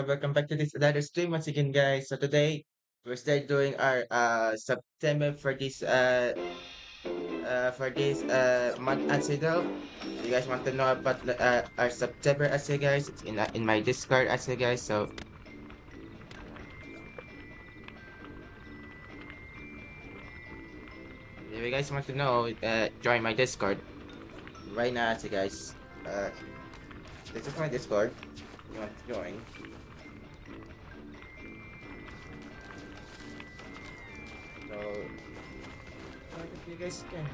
welcome, welcome back to this another stream once again, guys. So today we're start doing our uh Subtember for this uh uh for this uh month essay though. If you guys want to know about uh, our Subtember essay, guys, it's in uh, in my Discord essay, guys. So if you guys want to know, uh, join my Discord right now, essay, guys. Uh, this is my Discord. You want to join? So, join if you guys can.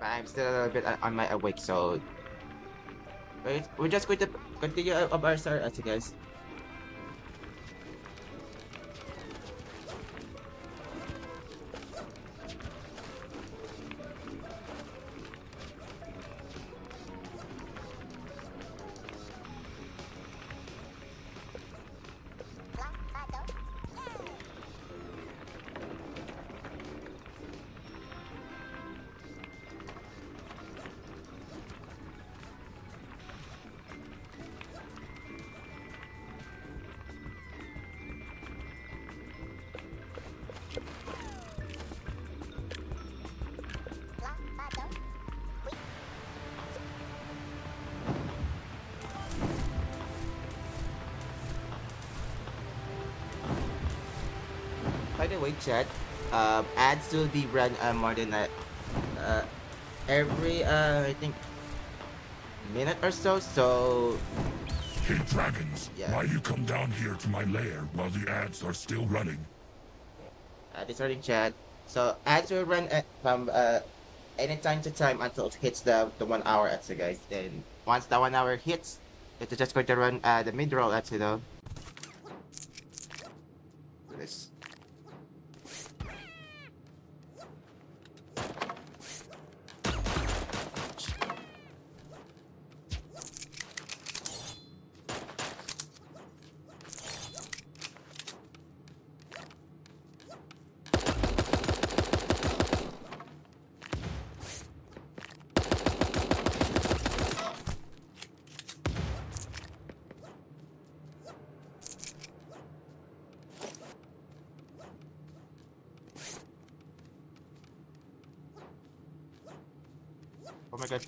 But I'm still a little bit on my awake, so we're just going to continue our start, as you guys. Chat, um, ads will be run uh, more than uh, uh, every uh, I think minute or so. So Hey dragons, Yeah. why you come down here to my lair while the ads are still running? uh, this running chat. So ads will run at, from uh, any time to time until it hits the the one hour ads, guys. Then once the one hour hits, it's just going to run uh, the mid roll ads, though.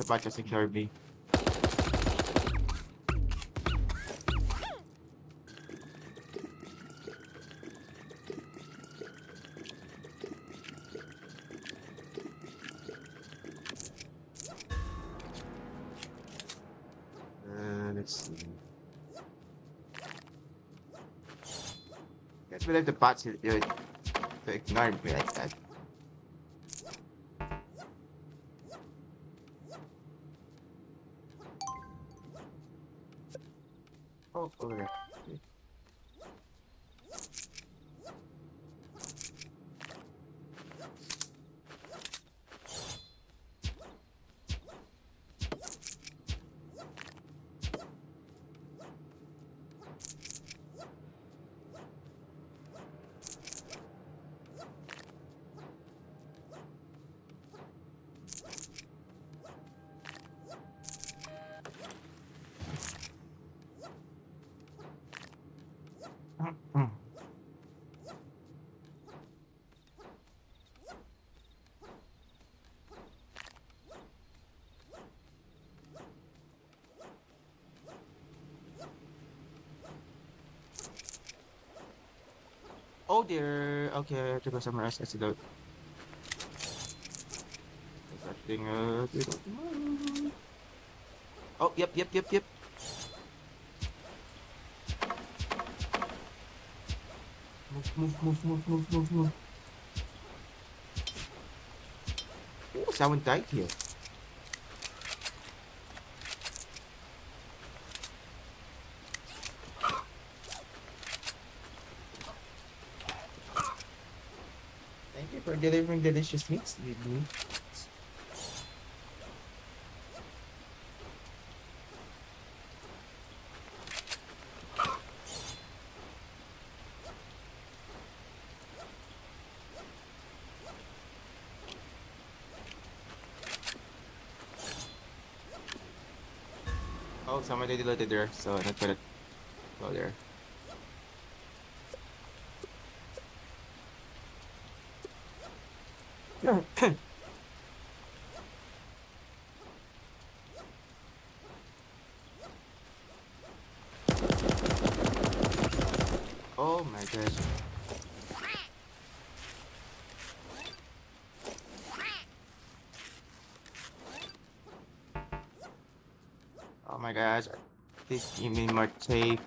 Gosh, the bot me. Uh, let's see. Believe the bots uh, to ignore me like that. Oh, over there. Mm. Oh dear. Okay, I have to go somewhere else. Let's go. There's that thing, uh. Oh, yep, yep, yep, yep. Move, move, move, move, move, move, move. Oh, someone died here. delivering delicious meats. with me. Oh, somebody deleted there, so I'm not gonna go there. Oh my gosh. Oh my gosh. Please give me more tape.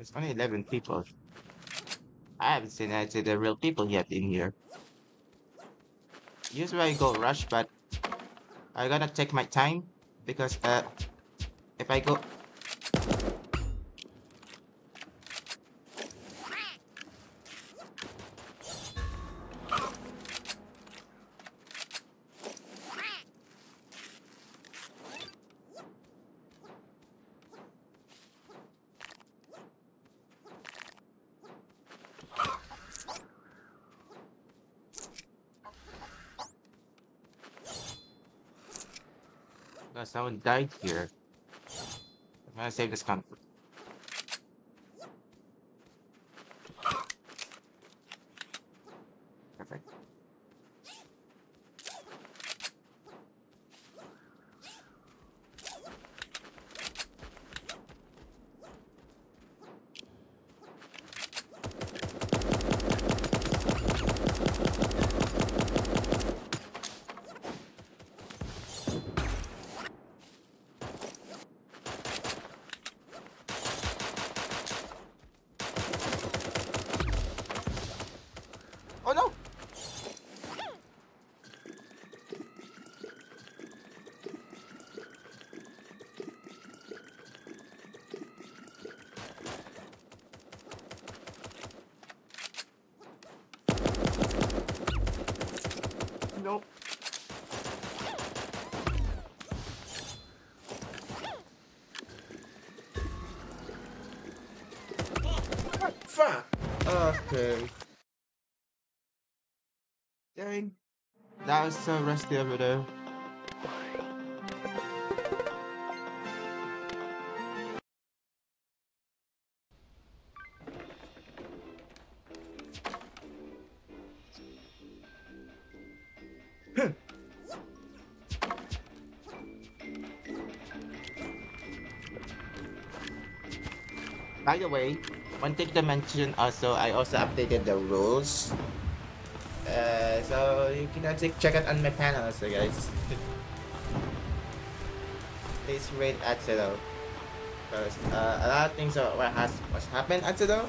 There's only 11 people. I haven't seen actually the real people yet in here. Usually I go rush, but I gotta take my time because uh, if I go Uh, someone died here. I'm gonna save this conflict. Perfect. Oh no! Nope. Fuck! Okay. Dang. That was so rusty over there. Thing to mention also, I also updated the rules uh, so you can also check it on my panel also guys. Please rate Atsudo. Because uh, a lot of things are what has what's happened Atsudo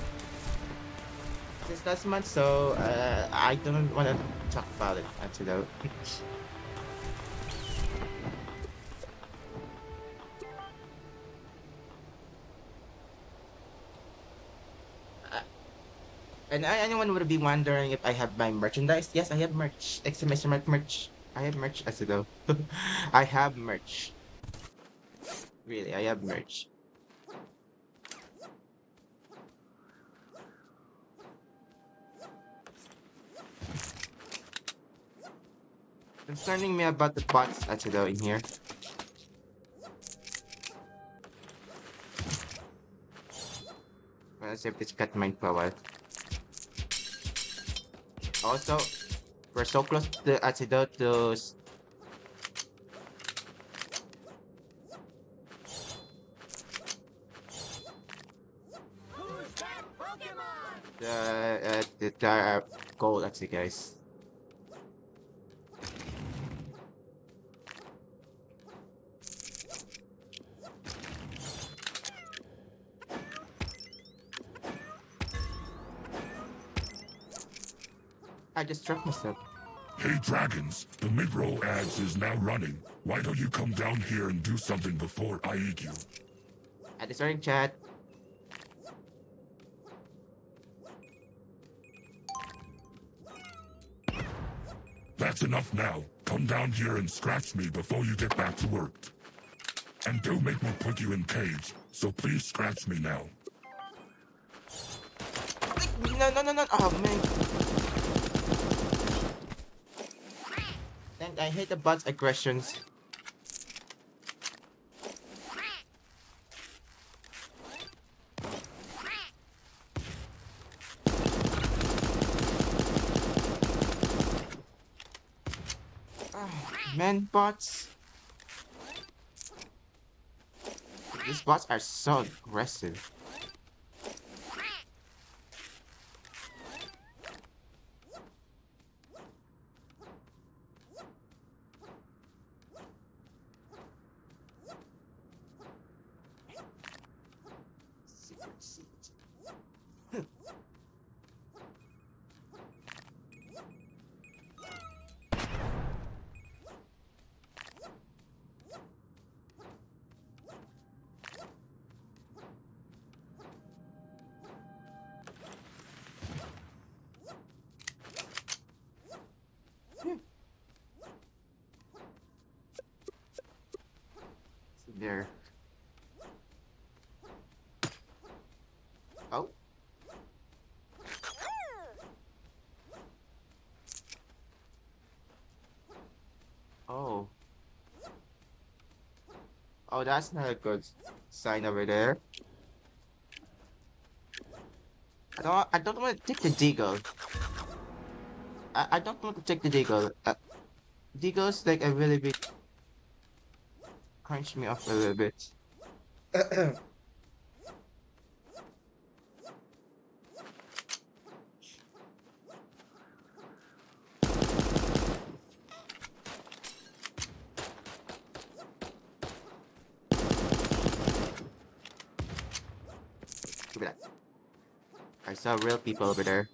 since last month, so uh, I don't want to talk about it Atsudo. Anyone would be wondering if I have my merchandise? Yes, I have merch. Exclamation mark merch. I have merch as though. I have merch. Really, I have merch. Concerning me about the bots though in here. Let's see if this cut mine power. Also, we're so close to Antidote to the uh, the, the uh, goal actually guys. I just struck myself. Hey dragons, the mid-roll ads is now running. Why don't you come down here and do something before I eat you? At the starting chat. That's enough now. Come down here and scratch me before you get back to work. And don't make me put you in cage, so please scratch me now. No, no, no, no. Oh, man. And I hate the bot's aggressions. Ah, man, bots. These bots are so aggressive. Secret seat. There. Oh. Oh. Oh, that's not a good sign over there. I don't, I don't want to take the deagle. I, I don't want to take the deagle. Uh, deagle's like a really big... Crunch me off a little bit. Give me that. I saw real people over there.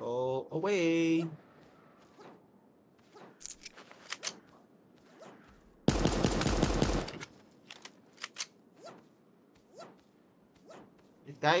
Go away. This guy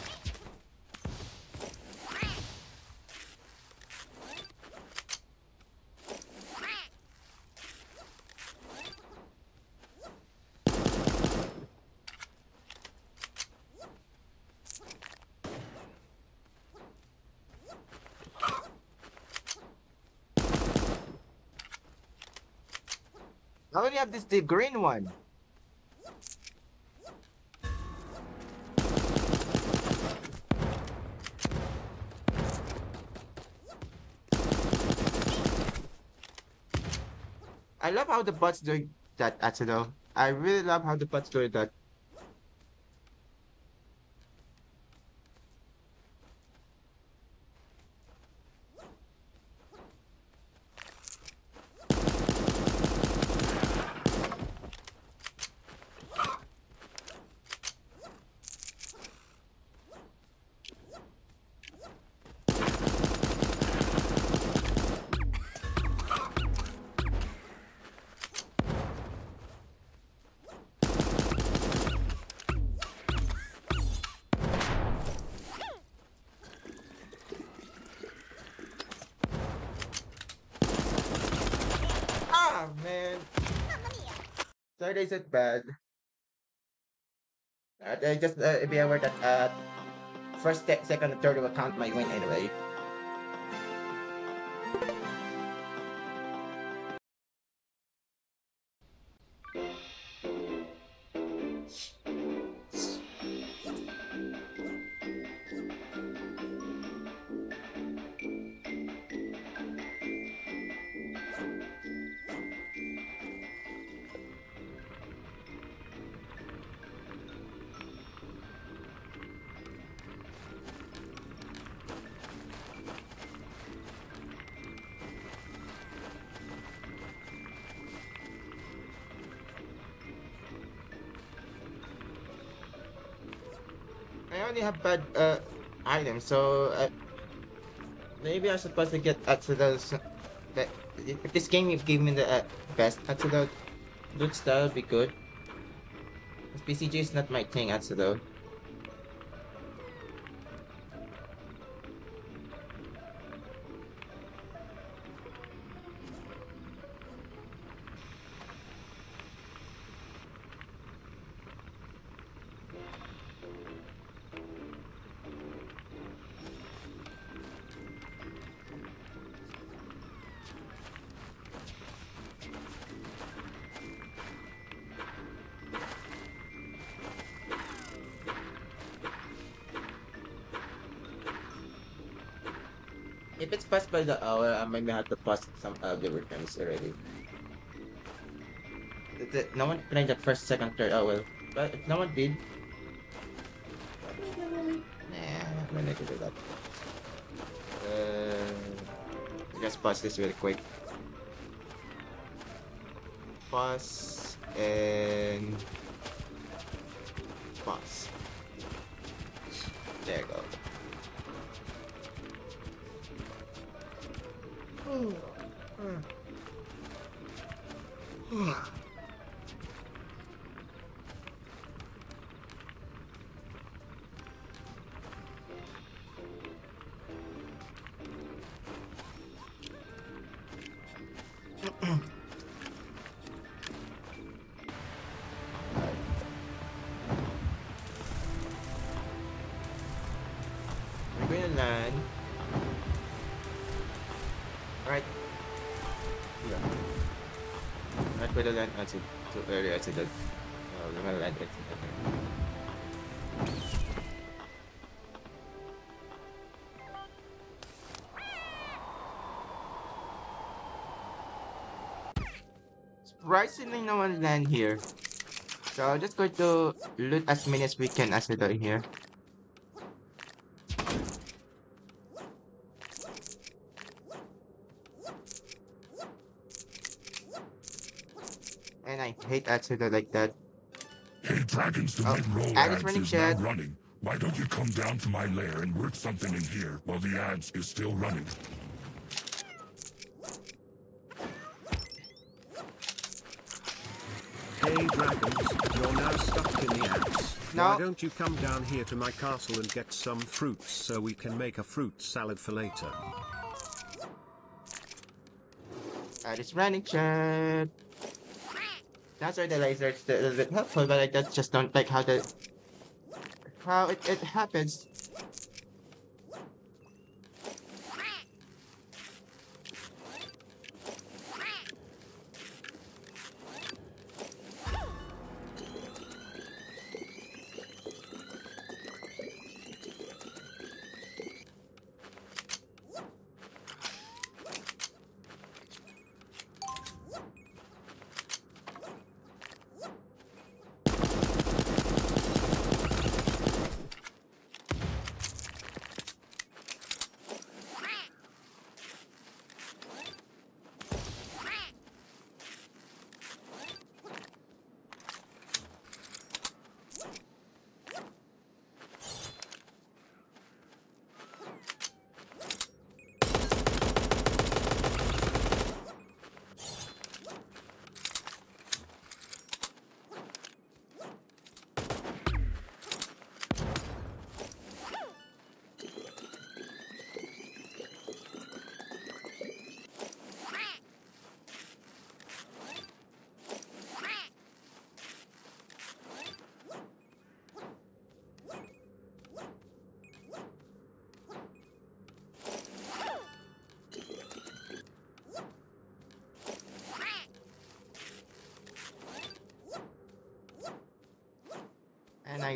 have this the green one. I love how the bot's doing that, Atsuno. I really love how the bot's doing that. Isn't bad. Just uh, be aware that uh, first, second, and third will count my win anyway. I'm supposed to get uh, Atsudo's. That if this game gave me the uh, best Atsudo loot style, would be good. PCG is not my thing, uh, Atsudo. If it's past by the hour, I maybe have to pause some other times already. No one played the first, second, third hour. But if no one did, nah, I'm not gonna do that. Uh, just pause this really quick. Pause and accident. Surprisingly, no one land here. So I'm just going to loot as many as we can as we do here. And I like that. Hey, Dragons, the Oh, mid-roll ad is ads running, is Chad. now running. Why don't you come down to my lair and work something in here while the ads is still running? Hey dragons, you're now stuck in the axe. No. Why don't you come down here to my castle and get some fruits so we can make a fruit salad for later? Ad is running, chat. That's why the lasers a little bit helpful, but I just just don't like how the how it, it happens.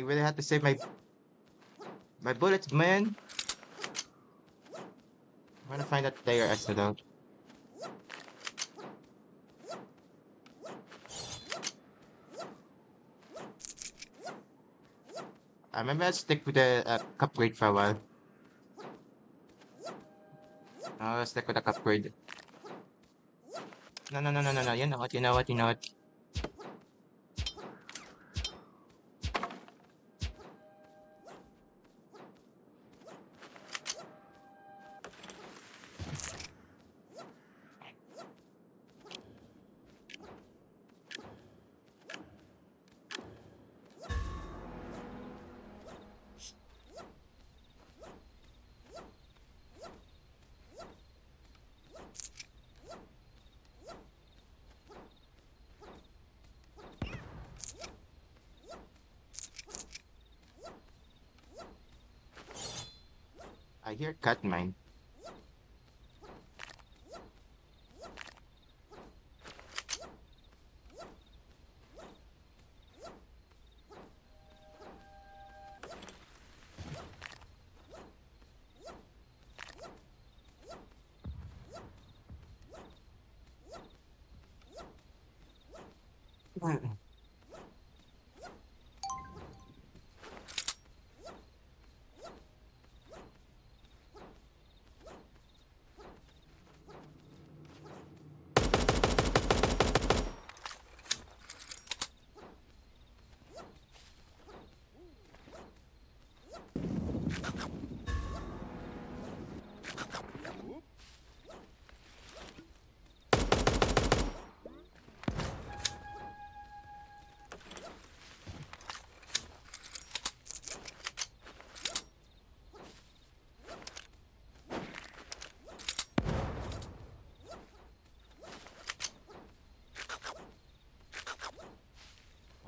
Really had to save my my bullets, man. I'm gonna find that player out. I maybe I'll stick with the uh, cup grade for a while. I'll stick with the cup grade. No, no, no, no, no, no. You know what? You know what? You know what? Hear cat mine.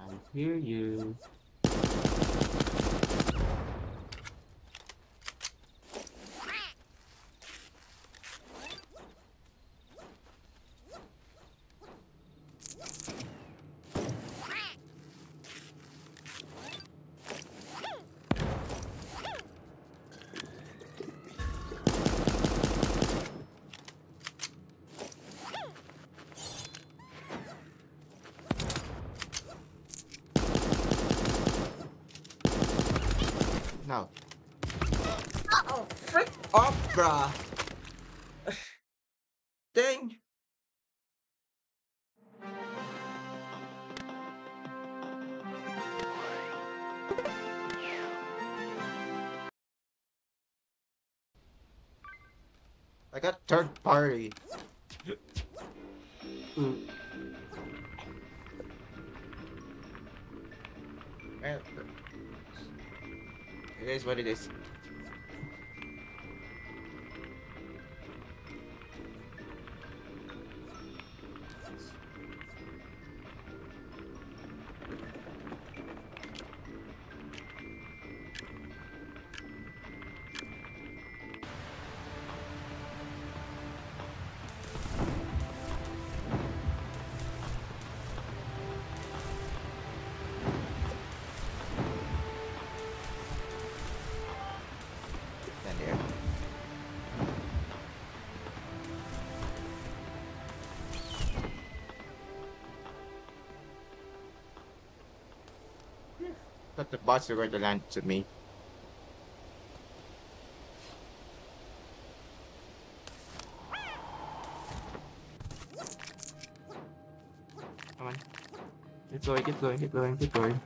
I hear you. No. Oh, bruh. Dang. I got third party. Well, It is what it is. The bots were going to land to me. Come on. Keep going, keep going, keep going, keep going.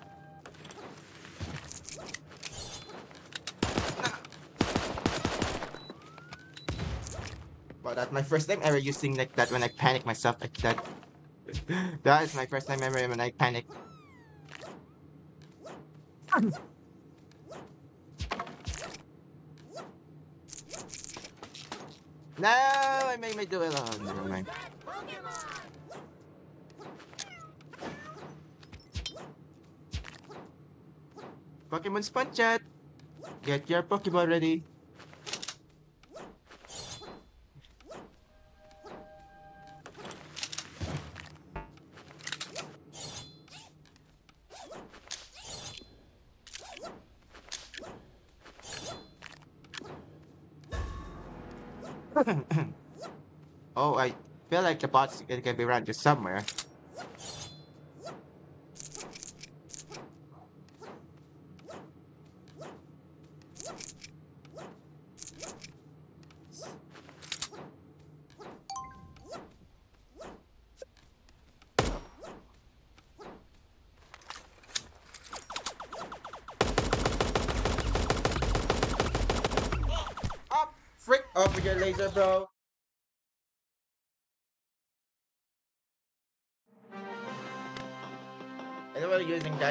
Wow, that's my first time ever using like that when I panic myself like that. that is my first time ever when I panic. No, I made my duel. Oh, never mind. Pokemon Sponge Chat! Get your Pokemon ready. The bots can can be around just somewhere.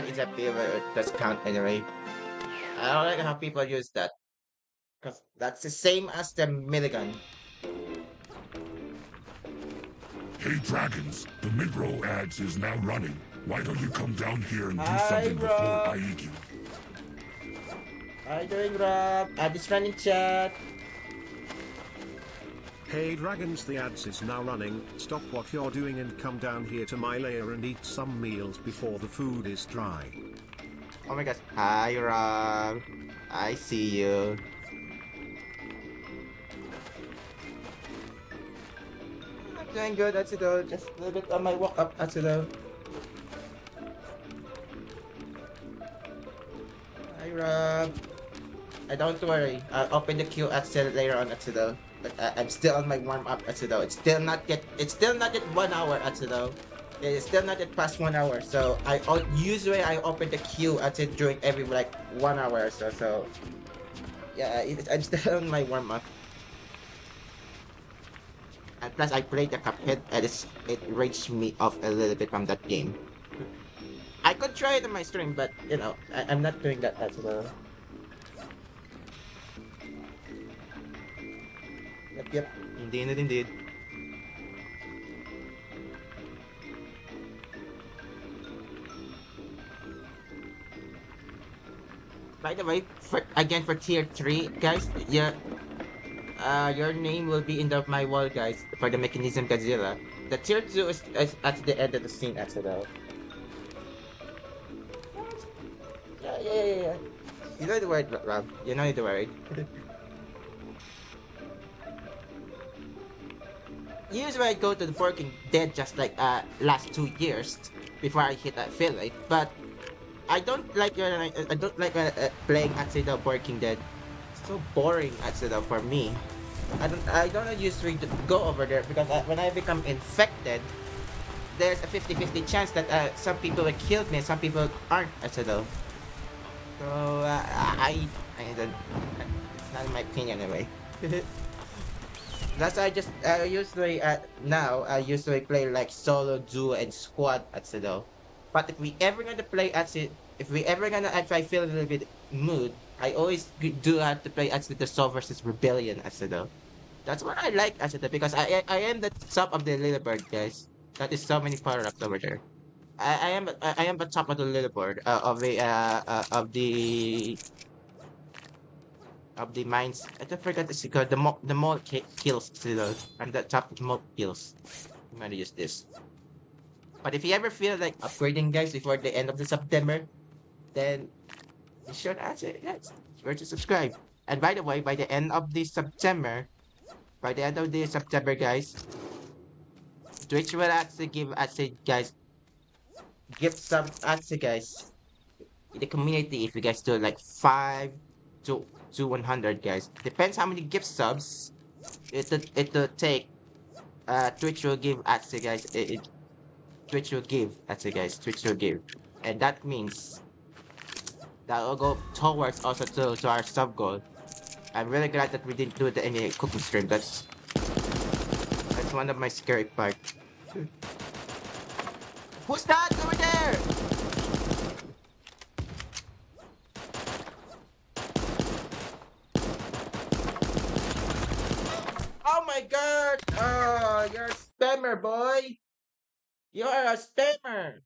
That is a favor, it does count anyway. I don't like how people use that. Cause that's the same as the minigun. Hey dragons, the mid-roll ads is now running. Why don't you come down here and do Hi, something bro. before I eat you? How you doing, Rob? I'm just running chat. Hey dragons the ads is now running, stop what you're doing and come down here to my lair and eat some meals before the food is dry. Oh my gosh. Hi, Rob. I see you. I'm doing good, Atsudo. Just a little bit on my walk up, Atsudo. Hi, Rob. I don't worry. I'll open the queue Atsudo later on, Atsudo. Uh, I'm still on my warm up, Atsudo. It's still not yet. It's still not yet one hour, Atsudo. It's still not yet past one hour, so I usually I open the queue at it during every like one hour or so. So yeah, it, I'm still on my warm up. And plus, I played the Cuphead, and it's, it raged me off a little bit from that game. I could try it on my stream, but you know, I, I'm not doing that as well. Yep, indeed, indeed. By the way, for again for tier three, guys, yeah, uh, your name will be in the my wall, guys, for the mechanism Godzilla. The tier two is, is at the end of the scene, actually. Though. Yeah, yeah, yeah, yeah. You know the word, Rob. You know the word. Usually I go to the Bwoking Dead just like uh last two years before I hit that affiliate, but I don't like uh, I don't like uh, uh, playing the Bwoking Dead. It's so boring actually for me. I don't I don't usually go over there because I, when I become infected, there's a 50-50 chance that uh, some people will kill me and some people aren't though. So uh, I I don't. It's not my opinion anyway. That's I just I usually uh, now I usually play like solo, duo, and squad actually though. But if we ever gonna play actually, if we ever gonna actually feel a little bit mood, I always do have to play actually the Soul versus Rebellion actually though. That's what I like though, because I, I I am the top of the leaderboard guys. That is so many power ups over there. I, I am I, I am the top of the leaderboard uh, of the uh, uh of the of the mines. I don't forget this called the mo the mole kills the I'm the top mole kills. I'm gonna use this. But if you ever feel like upgrading guys before the end of the September, then be sure to answer yes, sure to subscribe. And by the way, by the end of the September, by the end of the September guys, Twitch will actually give actually guys give some actually guys in the community if you guys do like five to to 100 guys. Depends how many gift subs it it will take uh twitch will give actually guys it, it twitch will give actually guys twitch will give. And that means that will go towards also to, to our sub goal. I'm really glad that we didn't do it any cooking stream. That's that's one of my scary parts who's that over there Oh my god! Oh, spammer, boy! You're a stammer!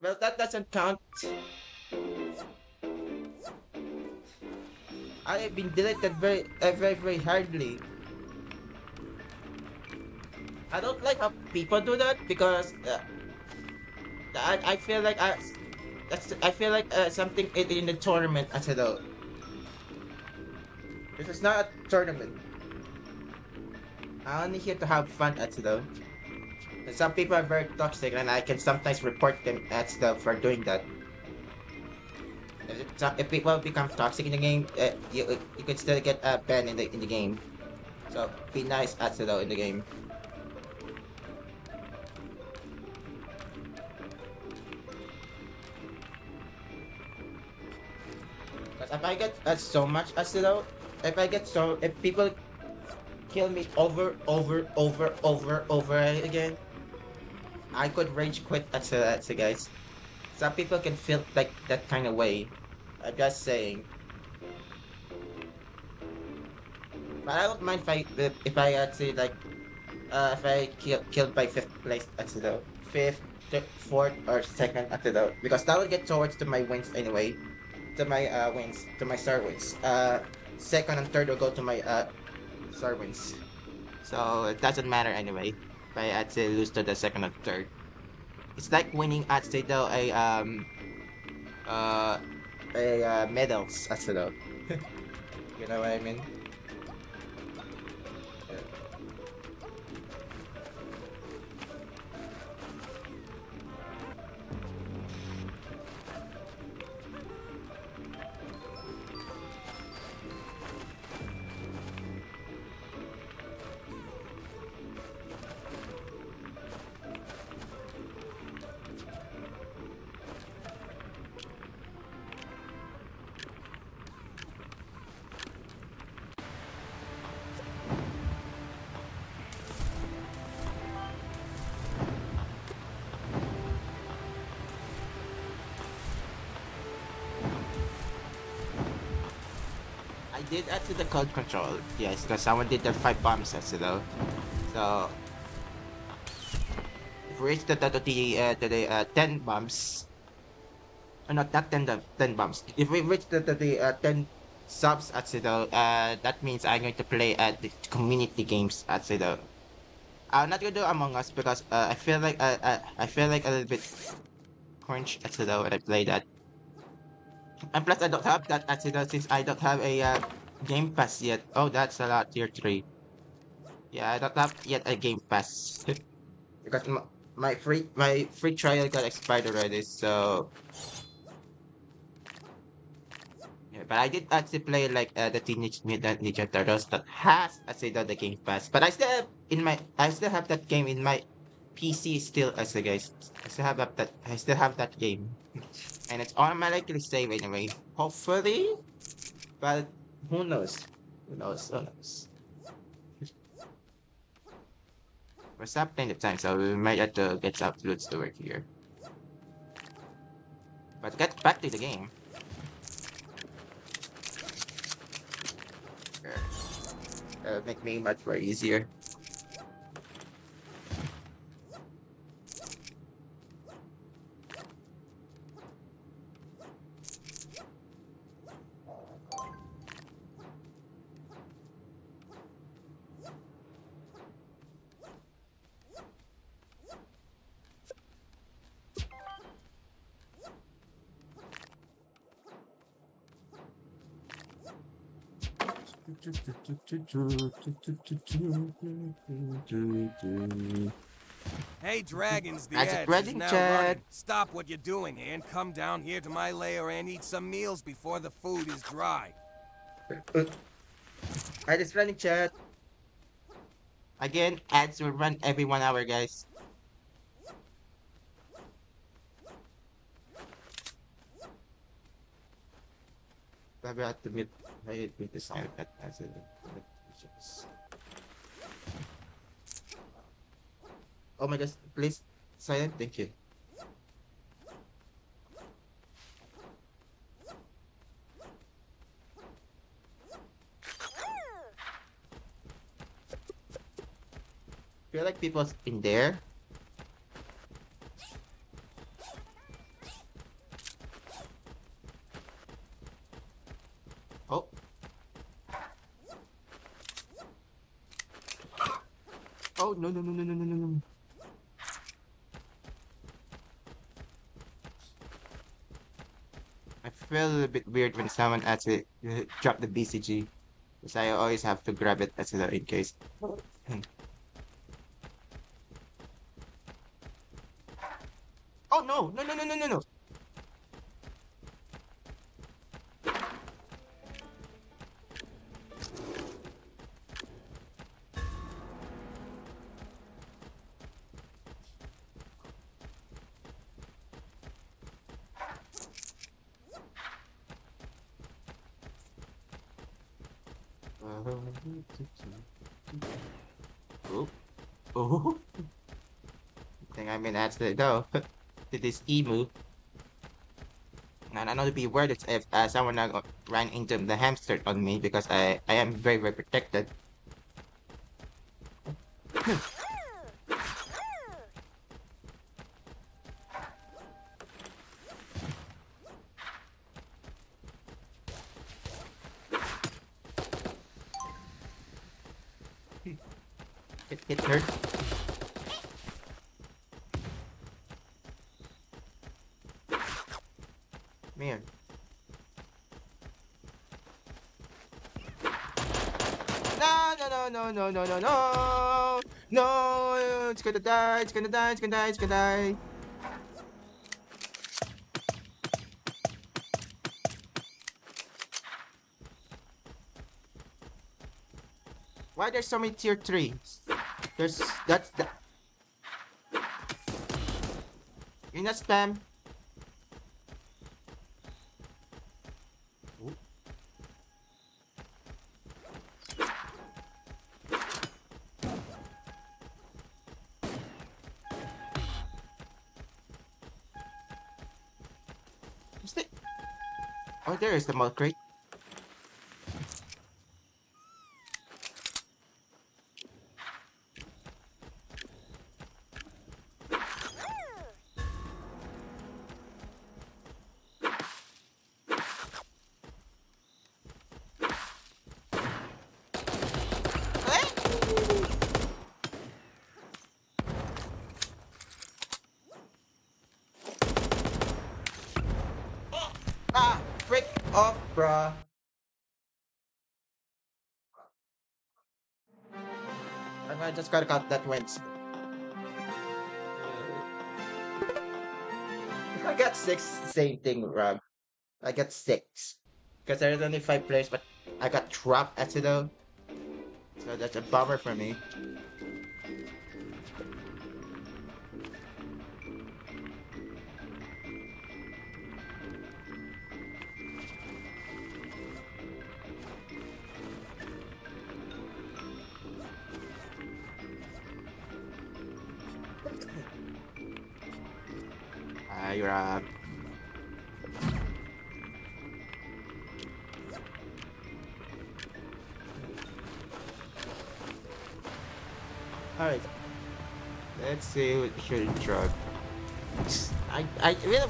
Well, that doesn't count. I have been deleted very, uh, very, very hardly. I don't like how people do that because uh, I, I feel like I, I feel like uh, something in, the tournament as though. This is not a tournament. I'm only here to have fun as though. And some people are very toxic and I can sometimes report them as though for doing that. If, it, so- if people become toxic in the game, uh, you you could still get a ban in the in the game. So be nice as though in the game. If I get uh, so much though, if I get so, if people kill me over, over, over, over, over again, I could rage quit as a, as a guys. Some people can feel like that kind of way. I'm just saying. But I don't mind if I if, I actually like uh if I kill killed by fifth place though. Fifth fourth or second that because that will get towards to my wins anyway, to my uh wins, to my star wins. Uh, second and third will go to my uh star wins. So it doesn't matter anyway. If I actually lose to the second or third. It's like winning at say though a um uh a uh, medals as though. you know what I mean? Did add to the code control, yes, because someone did the five bombs as though. So if we reach the the the, uh, the, uh, ten bombs, uh, not not ten the ten bombs. If we reach the the, the uh, ten subs at though, uh, that means I'm going to play at the community games at though. I'm not gonna do Among Us because uh, I feel like uh, uh, I feel like a little bit cringe at though when I play that. And plus, I don't have that accident since I don't have a uh, Game Pass yet. Oh, that's a lot, tier 3. Yeah, I don't have yet a Game Pass. because my, my free my free trial got expired already, so... Yeah, but I did actually play like uh, the Teenage Mutant Ninja Turtles that has actually done the Game Pass. But I still have in my I still have that game in my PC still uh, as a guys. I still have that I still have that game. and it's automatically saved anyway. Hopefully, but who knows? Who knows? Who knows? We're stop playing the time, so we might have to get some to work here. But get back to the game. That'll make me much more easier. Hey, Dragons, the That's edge is now Chat. running. Stop what you're doing and come down here to my lair and eat some meals before the food is dry. I just running chat. Again, ads will run every one hour, guys. Sabi at the mid, I mid the sound that Oh my gosh, please silent, thank you. feel like people's in there. Oh. Oh no no no no no no no no. I feel a little bit weird when someone actually uh, drop the BCG. Because I always have to grab it as in case. Accident though. to this emu. And I know to be worried if uh, someone ran into the hamster on me because I, I am very very protected. No, no, no, no! It's gonna die, it's gonna die, it's gonna die, it's gonna die! Why there's so many tier 3s? There's... that's... That. You're not spam. Oh, there is the malt crate. Ah! Break off, bruh. Just gotta cut that wins. I got six, same thing, Rob. I got six. Because there's only five players, but I got trapped as though. So that's a bummer for me.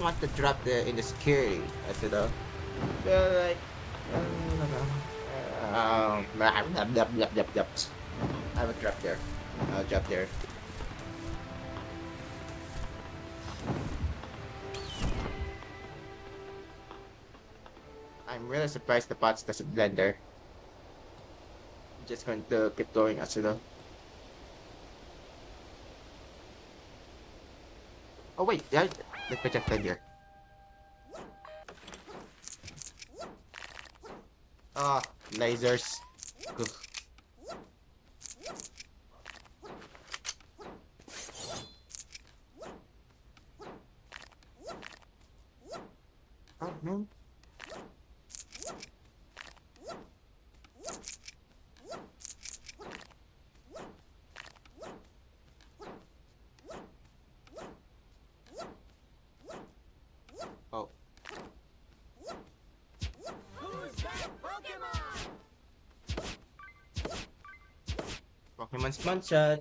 Want to drop the in the security, as you know. But like um yep, yep, yep, yep, yep. I will drop there. I'll drop there. I'm really surprised the bots doesn't blender. I'm just going to keep going as you know. Oh wait, let just blend here. Ah, lasers. Ugh. Oh no. Oh. Oh,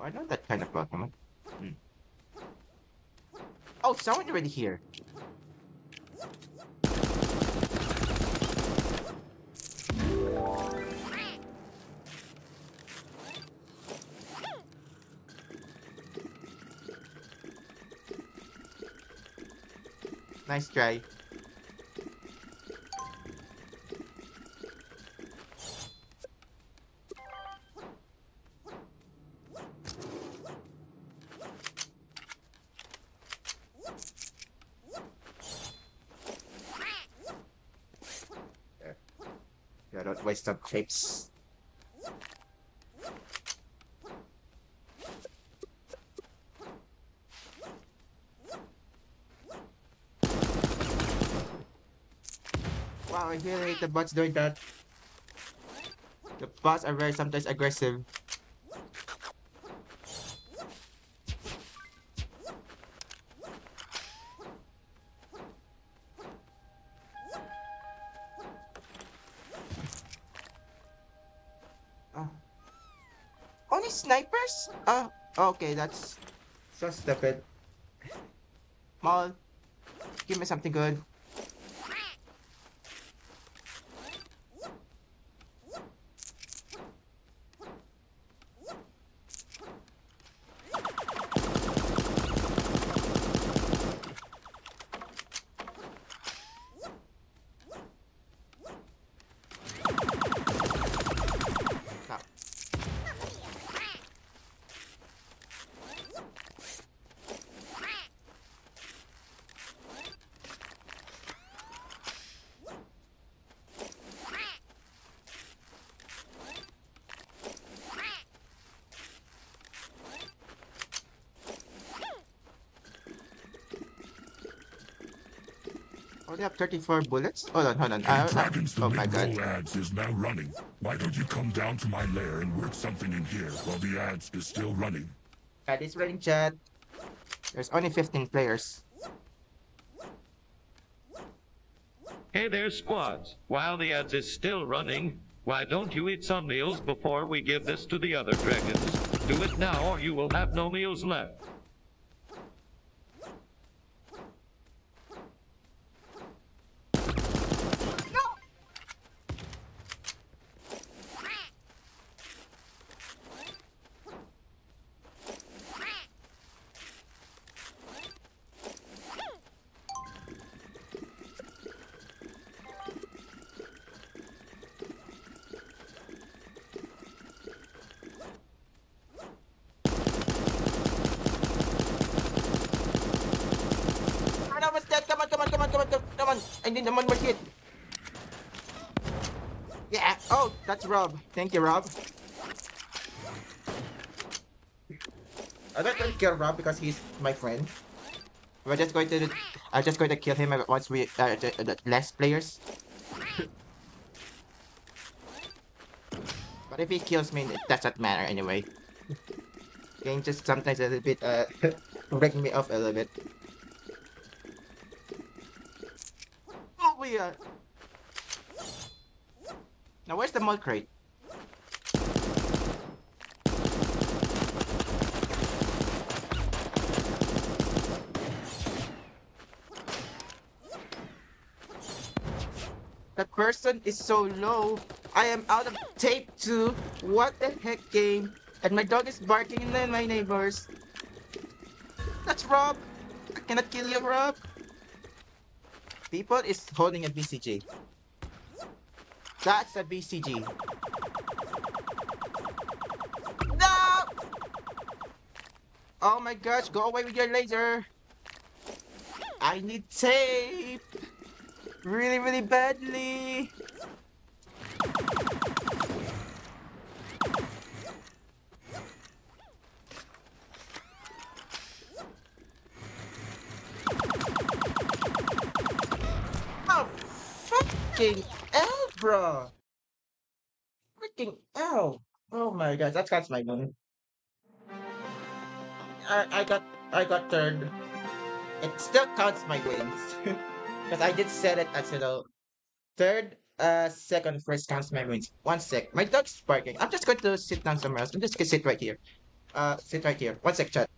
I know that kind of Pokemon. Hmm. Oh, someone already here. Nice try. Waste clips. Wow, I really hate the bots doing that. The bots are very sometimes aggressive. Okay, that's so stupid. Maul, give me something good. Only have 34 bullets? Hold on, hold on. Hey, I, I, Dragons, the oh my god. ads is now running. Why don't you come down to my lair and work something in here while the ads is still running? At this running chat, there's only 15 players. Hey there, squads. While the ads is still running, why don't you eat some meals before we give this to the other dragons? Do it now or you will have no meals left. Come on, almost dead. Come on, come on, come on, come on, come on, come on. I need one more hit. Yeah. Oh, that's Rob. Thank you, Rob. I'm not going to kill Rob because he's my friend. We're just going to. I'm just going to kill him once we uh, the, the less players. but if he kills me, it doesn't matter anyway. Game just sometimes a little bit uh breaking me off a little bit. Oh, we are. Mud crate? That person is so low. I am out of tape too. What the heck, game? And my dog is barking in my neighbors. That's Rob. I cannot kill you, Rob. People is holding a BCG. That's a BCG. No! Oh my gosh, go away with your laser. I need tape. Really, really badly. My gosh, that counts my win. I, I got I got third. It still counts my wins. Because I did set it as know third, uh second, first counts my wins. One sec. My dog's barking. I'm just going to sit down somewhere else. I'm just gonna sit right here. Uh sit right here. One sec, chat.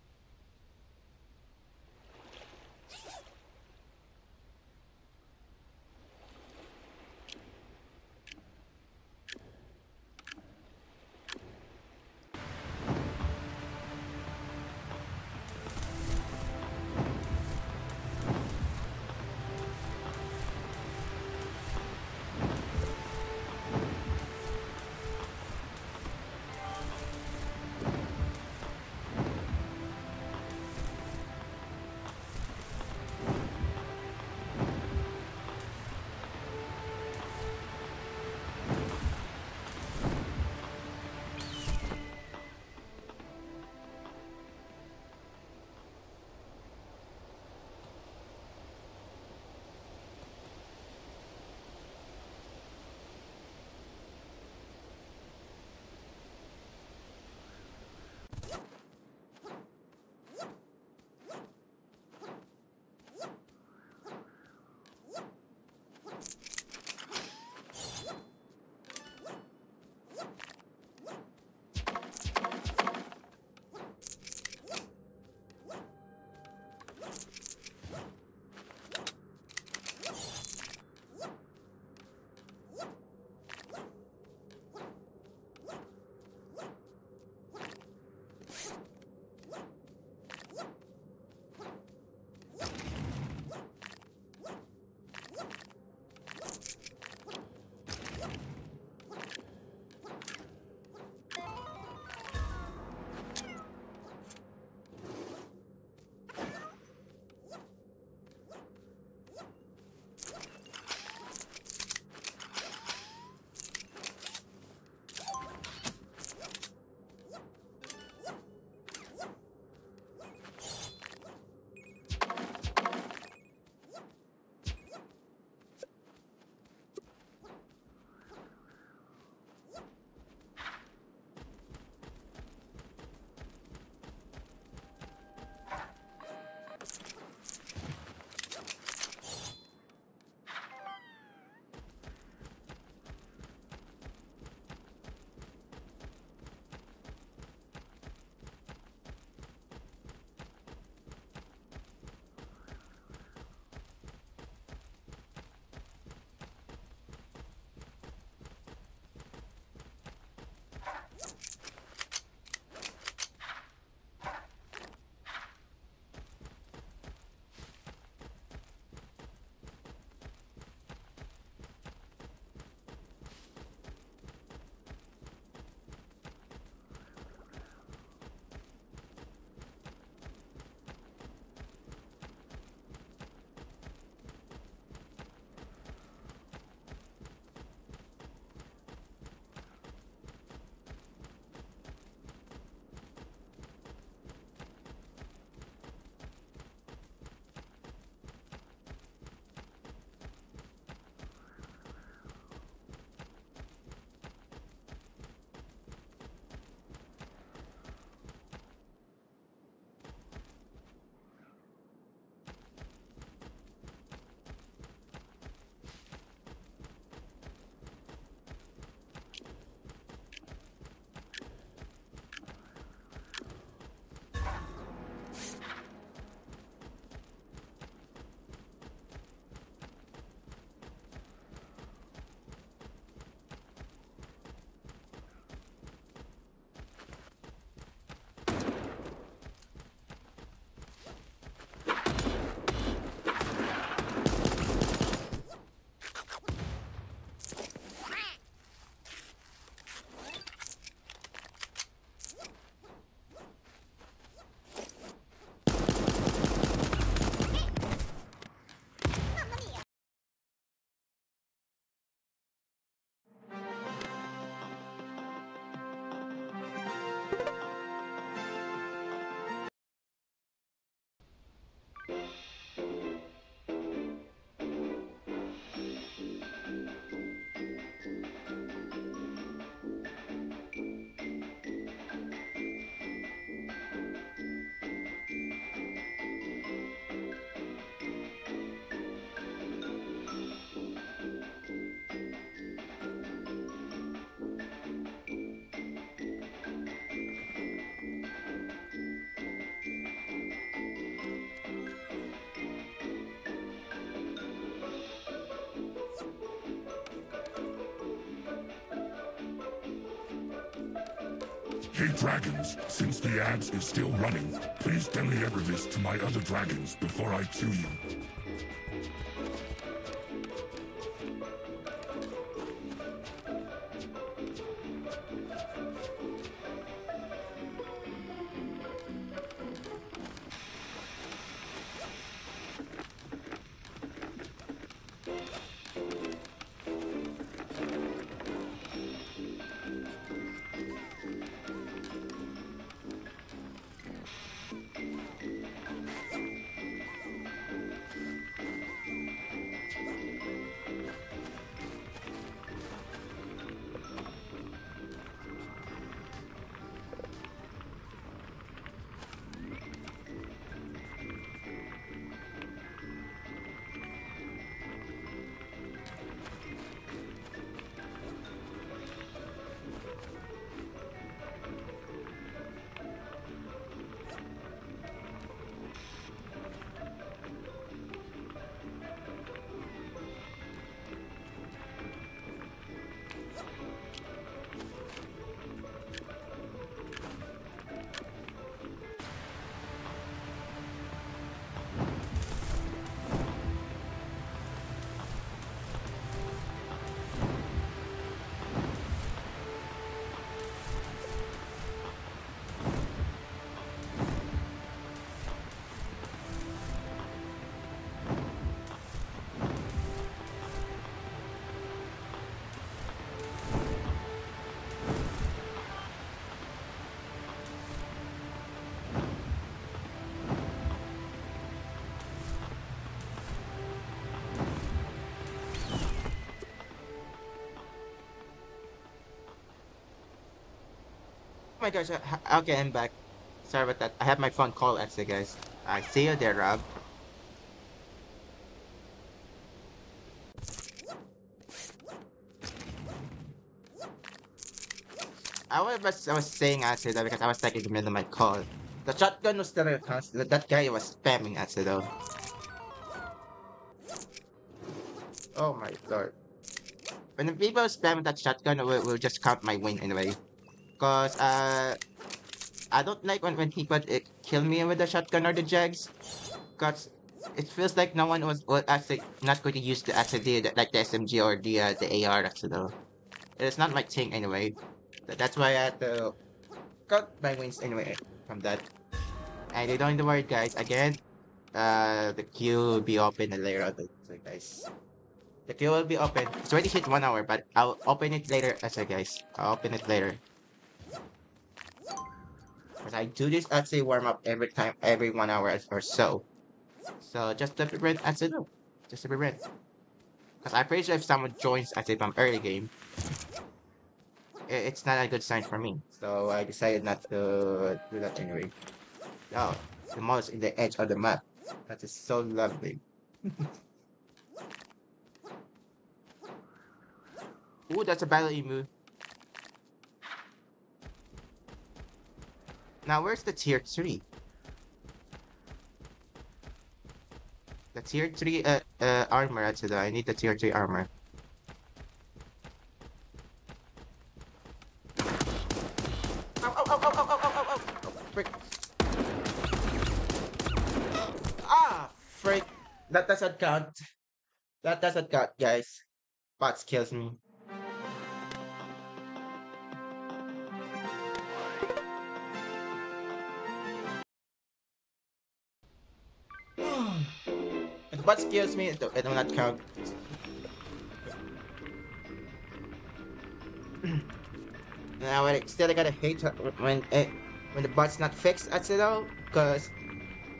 Hey dragons, since the ads is still running, please deliver this to my other dragons before I kill you. My gosh, uh, okay, I'm back. Sorry about that. I have my phone call actually, guys. I see you there, Rob. I was, I was saying actually though because I was like in the middle of my call. The shotgun was still constant. That guy was spamming actually though. Oh my lord. When the people spam that shotgun, will will just count my win anyway. Cause uh, I don't like when, when people uh, kill me with the shotgun or the jags. Cause it feels like no one was, was actually not going to use the actually the, like the SMG or the uh, the AR actually though. It's not my thing anyway. Th- That's why I had to cut my wins anyway from that. And you don't worry guys, again, uh, the queue will be open later on. So guys. The queue will be open. It's already hit one hour, but I'll open it later as well, guys. I'll open it later. Because I do this actually warm up every time, every one hour or so. So just to as I know. Just to prevent. Because I'm pretty sure if someone joins as from early game, it's not a good sign for me. So I decided not to do that anyway. Oh, the mouse in the edge of the map. That is so lovely. Ooh, that's a battle emu. Now, where's the tier 3? The tier 3 uh, uh, armor, actually. I need the tier 3 armor. Ah. That doesn't count. That doesn't count, guys. Bots kills me. Bots kills me, it, it will not count. now, I still gotta hate when it, when the bot's not fixed at all, because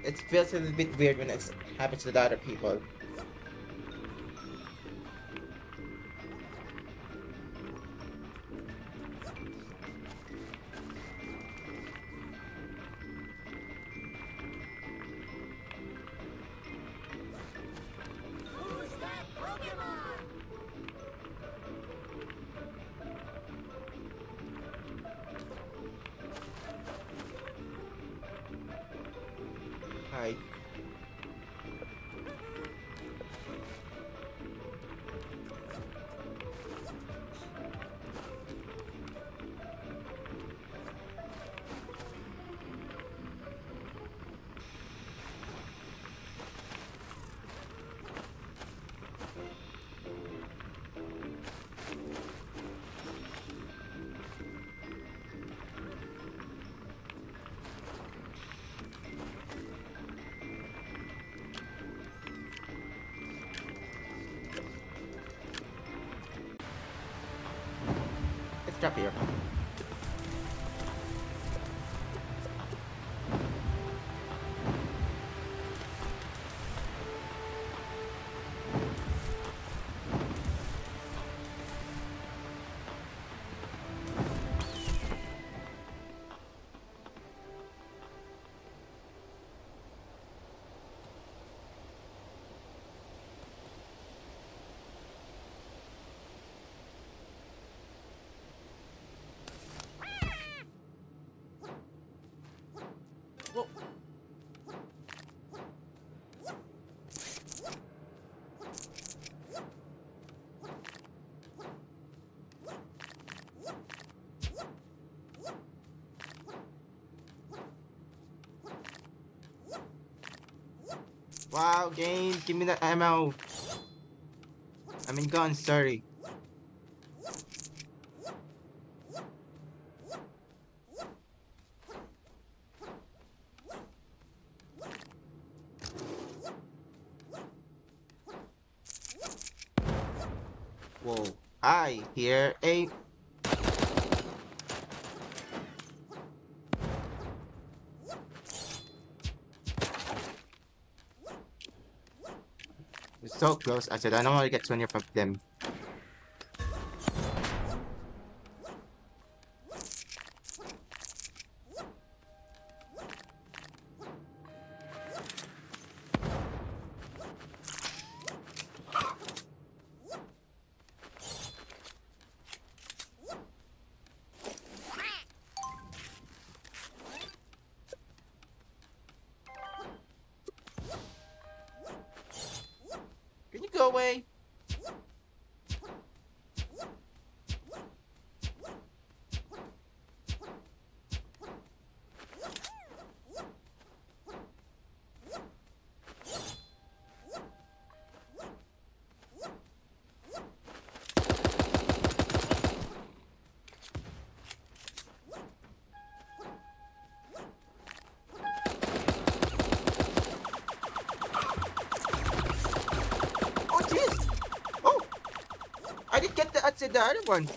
it feels a little bit weird when it happens to the other people. Wow, game, give me the ammo. I mean guns, sorry. Whoa. I hear a It's close. I said I don't want to get too near from them. The other one.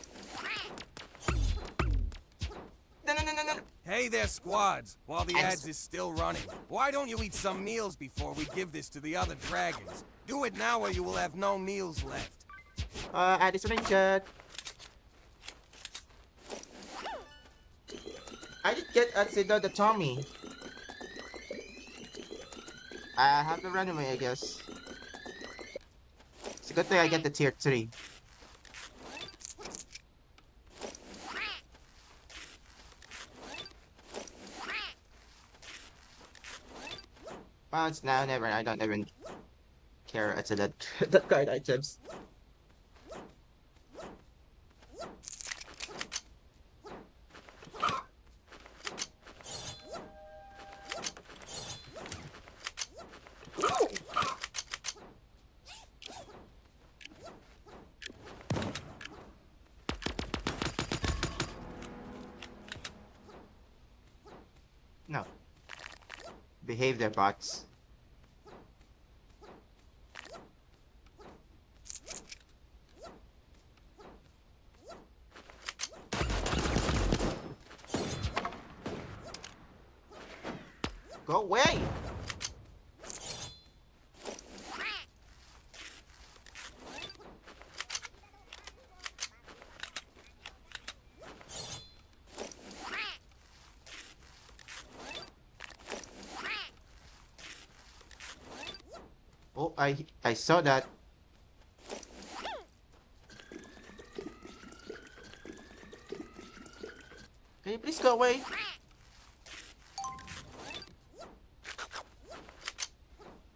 No no no no no! Hey there, squads. While the ads is still running, why don't you eat some meals before we give this to the other dragons? Do it now or you will have no meals left. Uh, Addison and Chad. I did get outside the Tommy. I have to run away, I guess. It's a good thing I get the tier 3. Well, it's now never. I don't even care to that that card items. No. Behave their bots. Go away! Oh, I saw that. Can you please go away?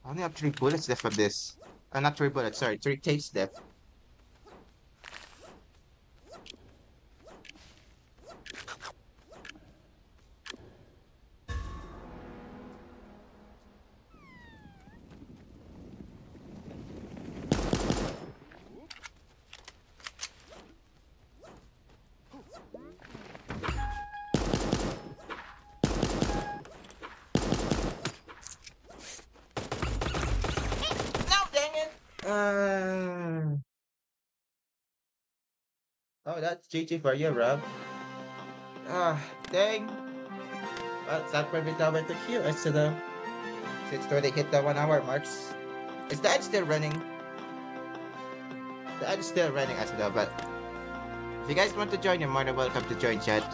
I only have three bullets left of this. Uh, not three bullets, sorry, three tapes left. No, dang it! Uh... that's GG for you, Rob. Ah, dang. Well, it's not perfect over to queue. It's the since they hit the one hour marks. Is the ad still running? The ad is still running as well, but if you guys want to join, you're more than welcome to join chat.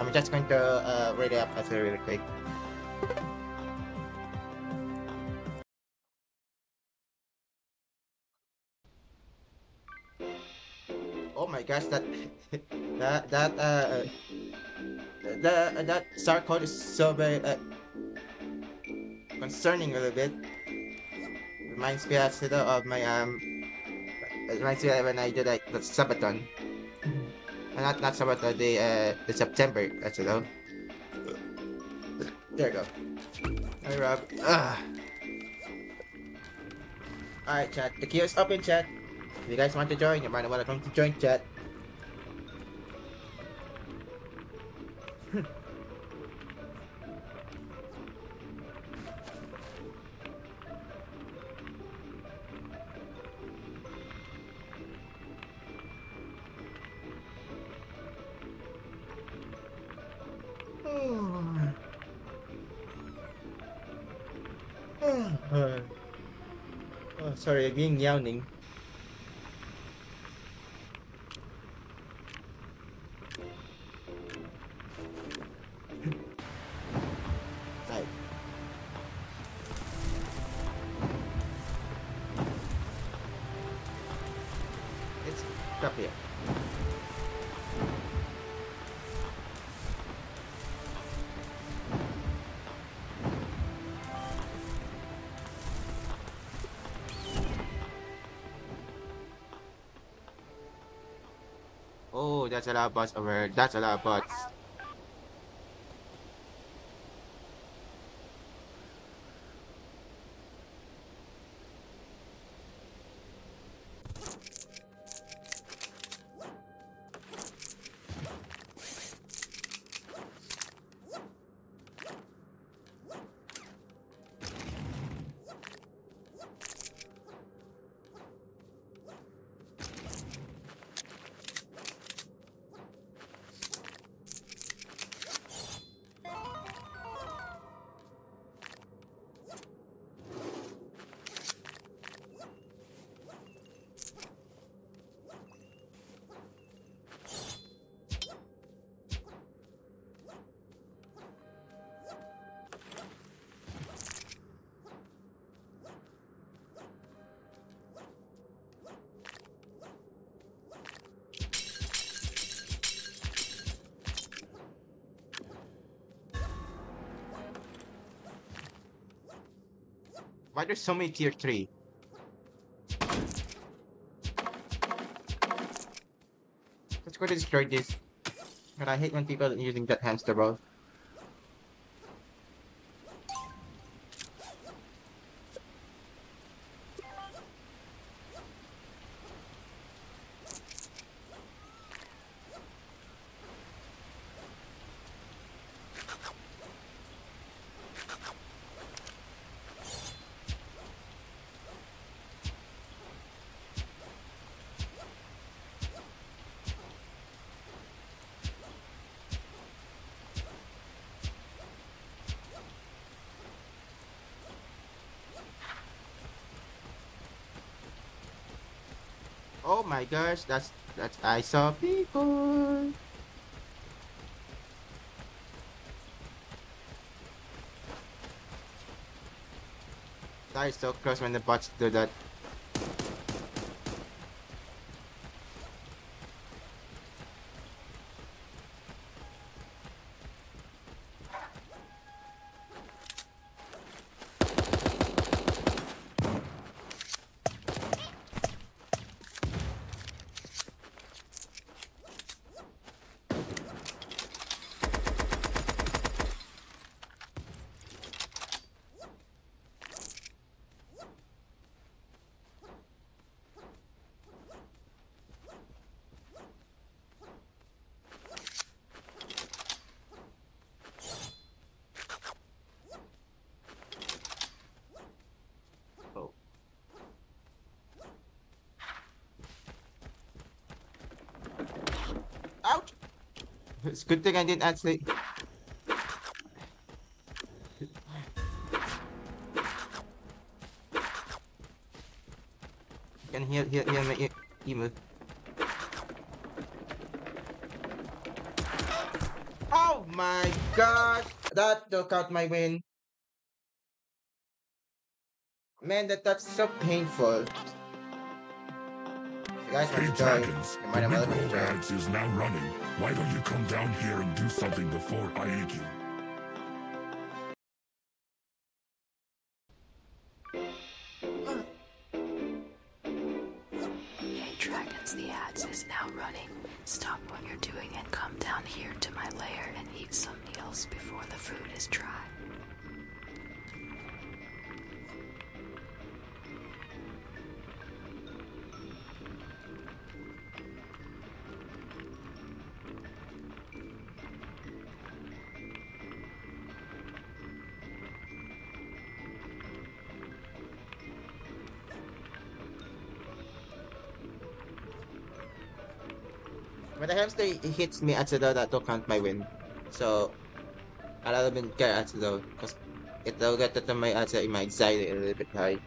I'm just going to uh, read it up as really quick. That uh the that star code is so very uh, concerning a little bit. Reminds me actually of my um. Reminds me of when I did like the Sabaton. Uh, not not Sabaton, the uh the Subtember actually. There you go. Hi Rob. Ah. Alright chat, the queue is open chat. If you guys want to join, you're more than welcome to join chat. Sorry, I'm being that's a lot of bots over. That's a lot of bots. Why there's so many tier 3? Let's go destroy this. But I hate when people are using that hamster ball. Oh my gosh, that's that's I saw people. That is so close when the bots do that. Good thing I didn't actually. Can hear hear hear my e- emu. Oh my gosh! That took out my win. Man, that that's so painful. Guys Hey want to join? dragons, the ads is now running. Why don't you come down here and do something before I eat you? When the hamster hits me at the door, that don't count my win. So, I don't even care at the door, because it will get to my, at my anxiety a little bit high.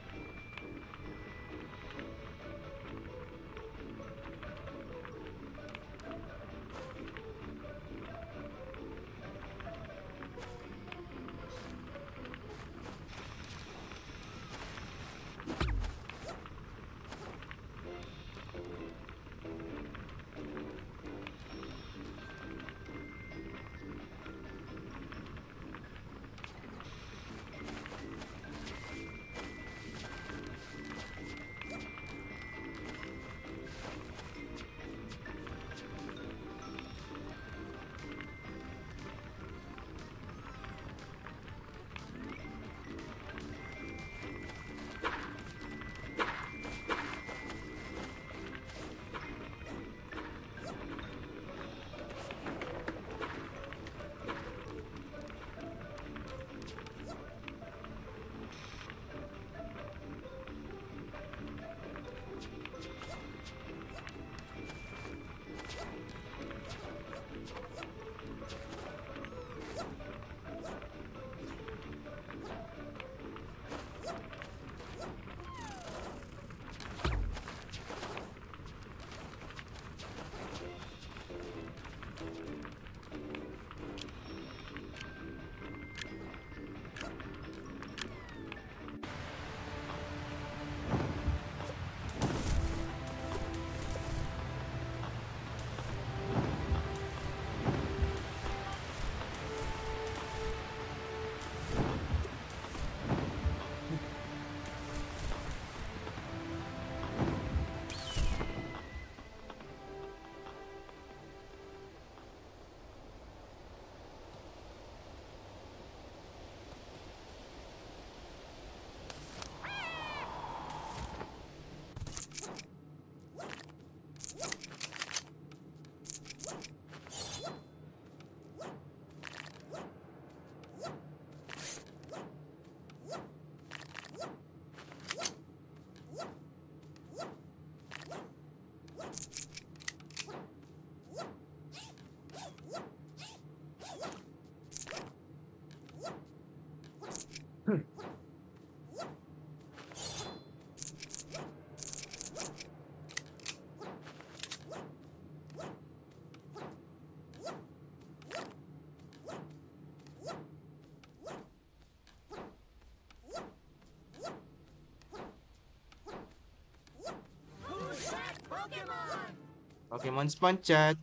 Pokemon Spawn Chat.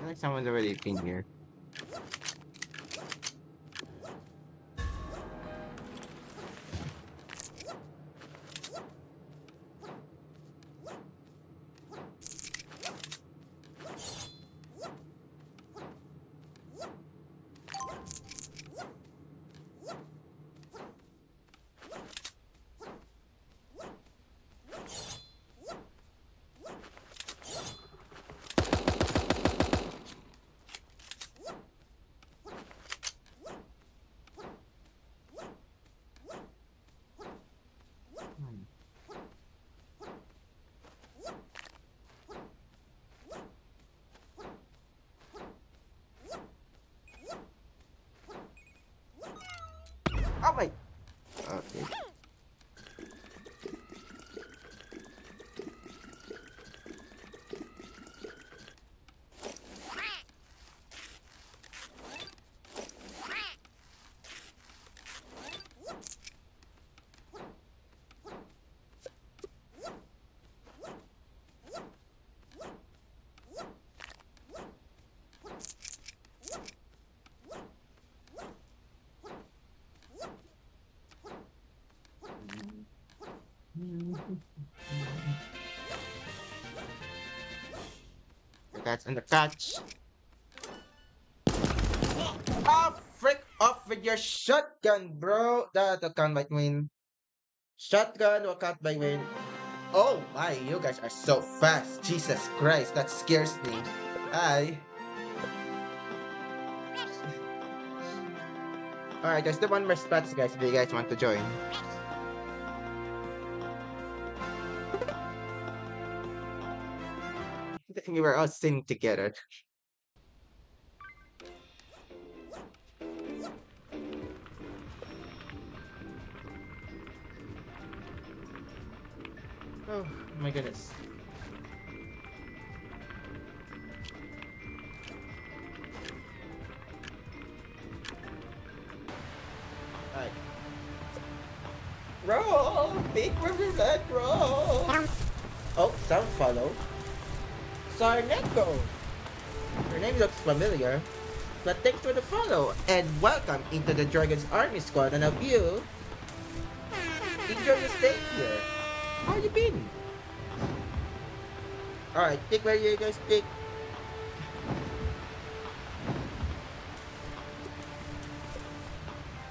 I like someone's already been here. Uh, That's in the catch. Oh, frick off with your shotgun, bro. That account might win. Shotgun will count by win. Oh my, you guys are so fast. Jesus Christ, that scares me. Hi. Alright, there's the one more spots, guys, if you guys want to join. We were all singing together. Oh my goodness. Alright. Roll! Big river red roll! Oh, some follow. Sarneko! Your name looks familiar. But thanks for the follow and welcome into the Dragon's Army Squad and of you. Enjoy your stay here. How you been? Alright, pick where you guys pick.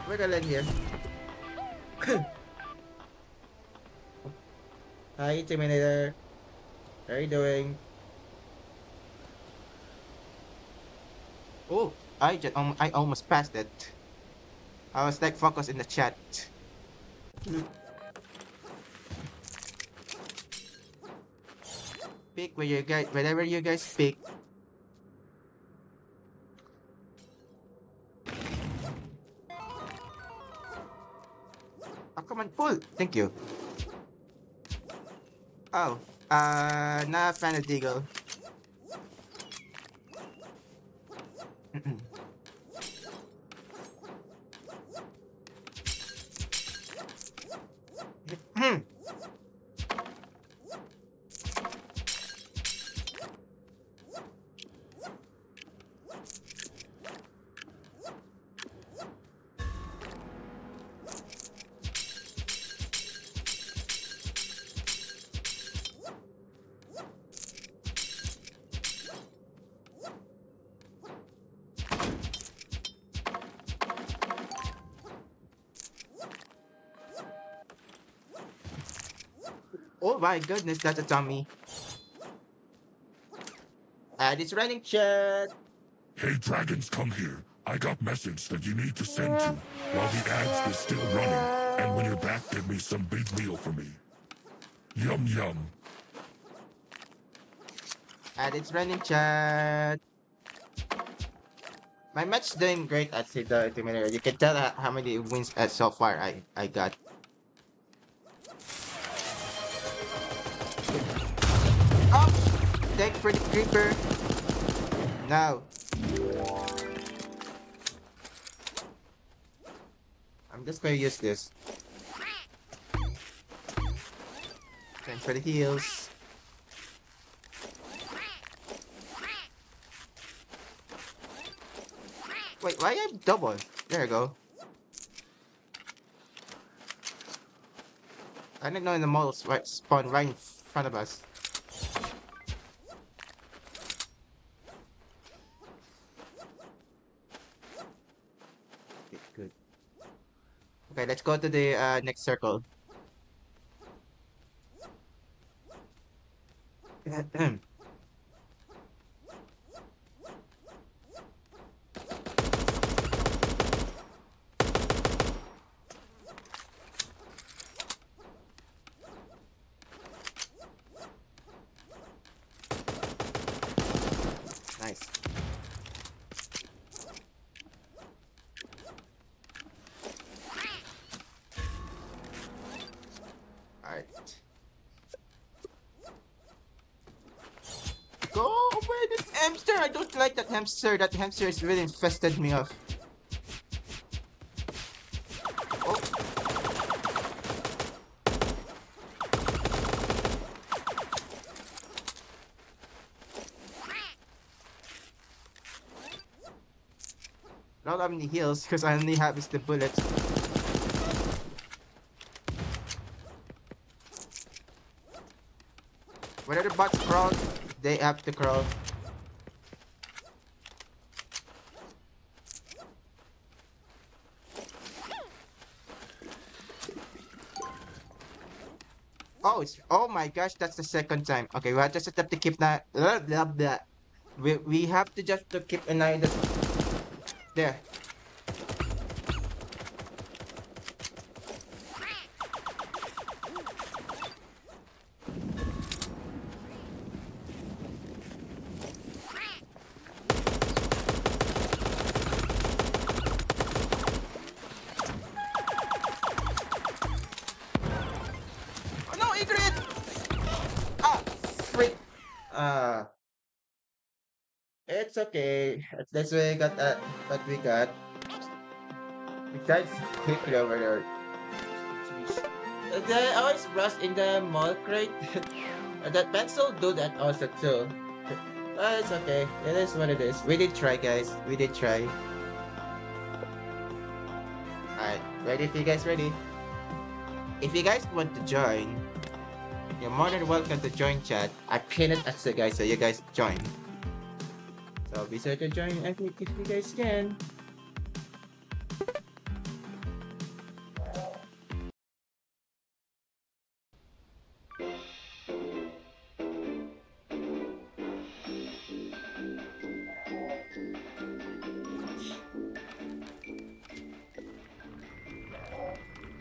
We're gonna land here. Hi, Terminator. How are you doing? Oh, I just um, I almost passed it. I was like focused in the chat. pick where you guys whenever you guys pick. Oh, come on, pull. Thank you. Oh, uh, not a fan of Deagle. Oh my goodness, that's a tummy. And it's running chat. Hey dragons, come here. I got message that you need to send to while the ads is still running. And when you're back, give me some big meal for me. Yum yum. And it's running chat. My match doing great at the Intimidator. You can tell how many wins uh, so far I, I got. No. I'm just gonna use this. Thanks for the heals. Wait, why I have double? There you go. I didn't know the models right spawn right in front of us. Okay, good. Okay, let's go to the uh, next circle. nice. Alright. Go away, this hamster! I don't like that hamster. That hamster has really infested me off. Oh. Not how many heals, because I only have is the bullets. Whenever the bots crawl, they have to crawl. Oh, oh my gosh, that's the second time. Okay, we have just have to keep that. Blah, blah, blah. We we have to just to keep an eye the there. At least we got uh, what we got. Besides, quickly over there. They always rust in the mole crate. That pencil do that also too. But it's okay. It is what it is. We did try, guys. We did try. Alright, ready? If you guys ready? If you guys want to join, you're more than welcome to join chat. I pinned it as the guys so you guys join. Be sure to join think if you guys can.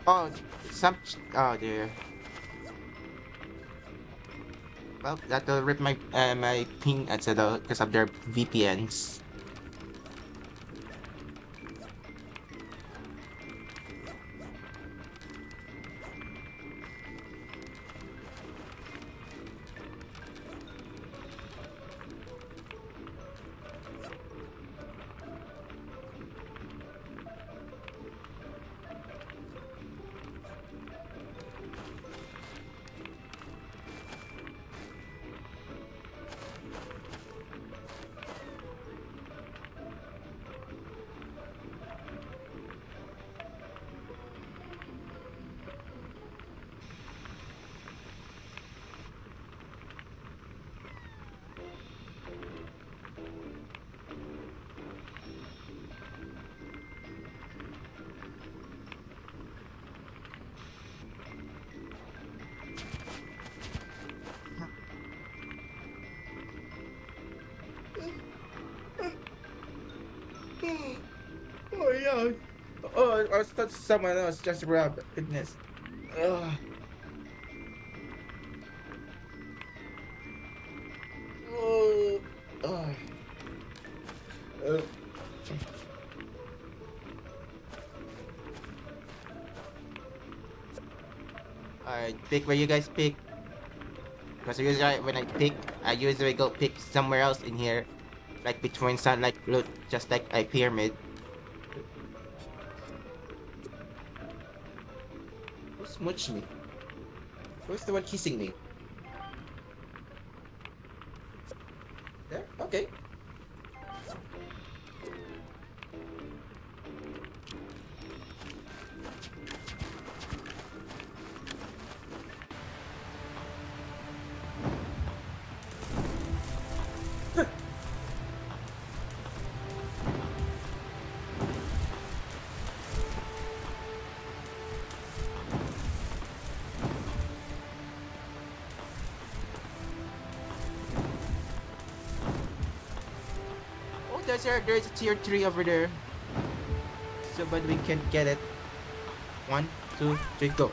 Oh, some. Oh dear. Well, that'll rip my uh, my ping the because of their VPNs. Oh yeah. Oh, I thought someone else just grabbed. Goodness. Ugh. Oh. Oh. Uh. Alright, pick where you guys pick. Because usually when I pick, I usually go pick somewhere else in here. Like between sun, like look, just like a pyramid. Who smooched me? Who's the one kissing me? Oh, there's a tier 3 over there. So, but we can get it. One, two, three, go.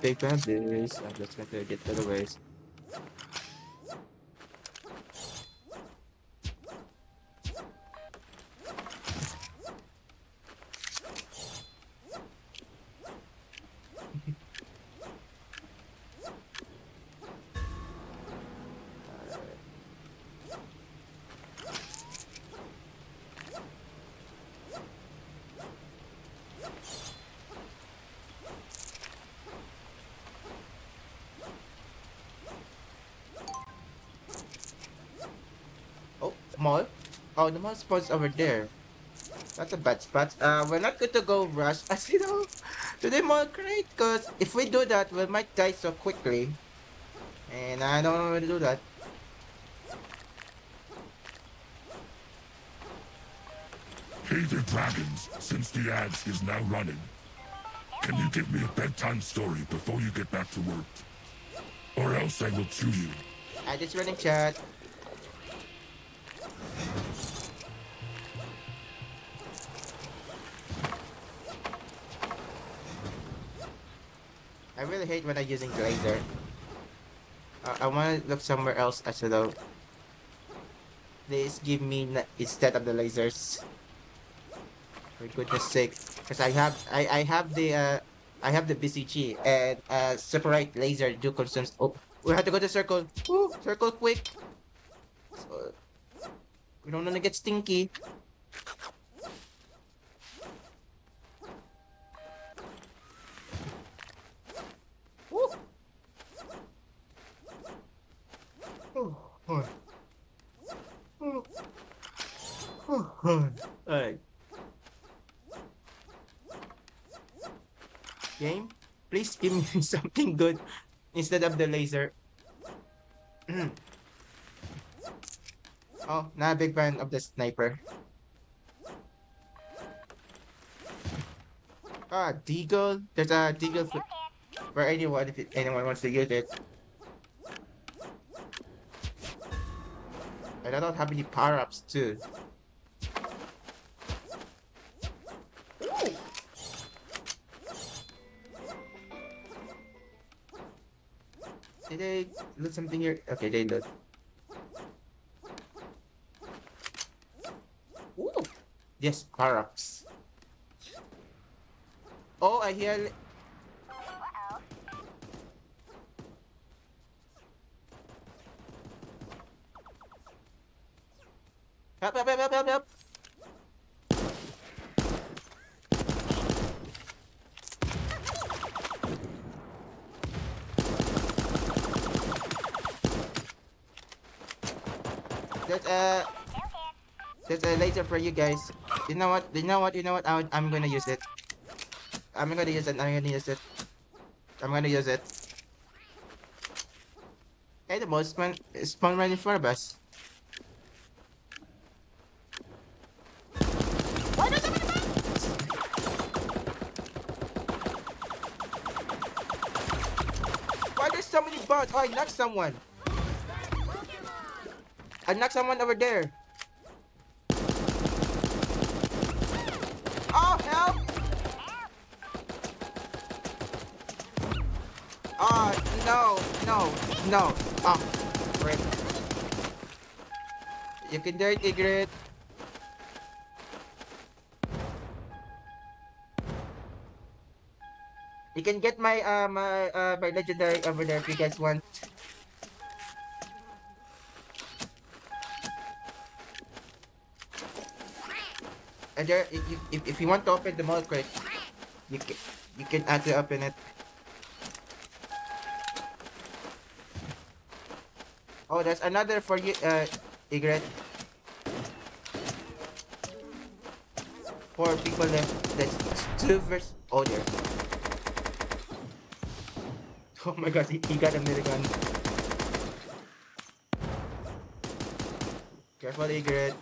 Big of this. I'm just going to get to the ways. The mole spot's over there. That's a bad spot. Uh, we're not going to go rush, as you know, to the mole crate, because if we do that, we might die so quickly. And I don't want to do that. Hey there, dragons, since the ads is now running. Can you give me a bedtime story before you get back to work? Or else I will chew you. I just running chat. When I'm using laser. Uh, I want to look somewhere else as well. Please give me instead of the lasers. For goodness sake, because I have I I have the uh I have the BCG and uh separate laser do consumes. Oh, we have to go to circle. Woo, circle quick. So, we don't want to get stinky. Woo. Oh, oh. Oh. Oh, oh. Alright. Game, please give me something good instead of the laser. oh, not a big fan of the sniper. Ah, deagle. There's a deagle for, anyone if it, anyone wants to use it. And I don't have any power-ups too. Loot something here? Okay, they loot. Ooh. Yes, power-ups. Oh, I hear... for you guys. You know what? You know what? You know what? I, I'm gonna use it. I'm gonna use it. I'm gonna use it. I'm gonna use it. Hey, the most spawn, spawn right in front of us. Why there's so many bots? Oh, I knocked someone. I knocked someone over there. No. Oh, frick. You can do it, Igrit. You can get my uh my uh my legendary over there if you guys want. And there, if you if, if you want to open the mole crate, you can you can actually open it. Oh, there's another for you, uh, Igret. Four people left. That's two versus. Oh, there. Oh my god, he, he got a minigun. Careful, Igret.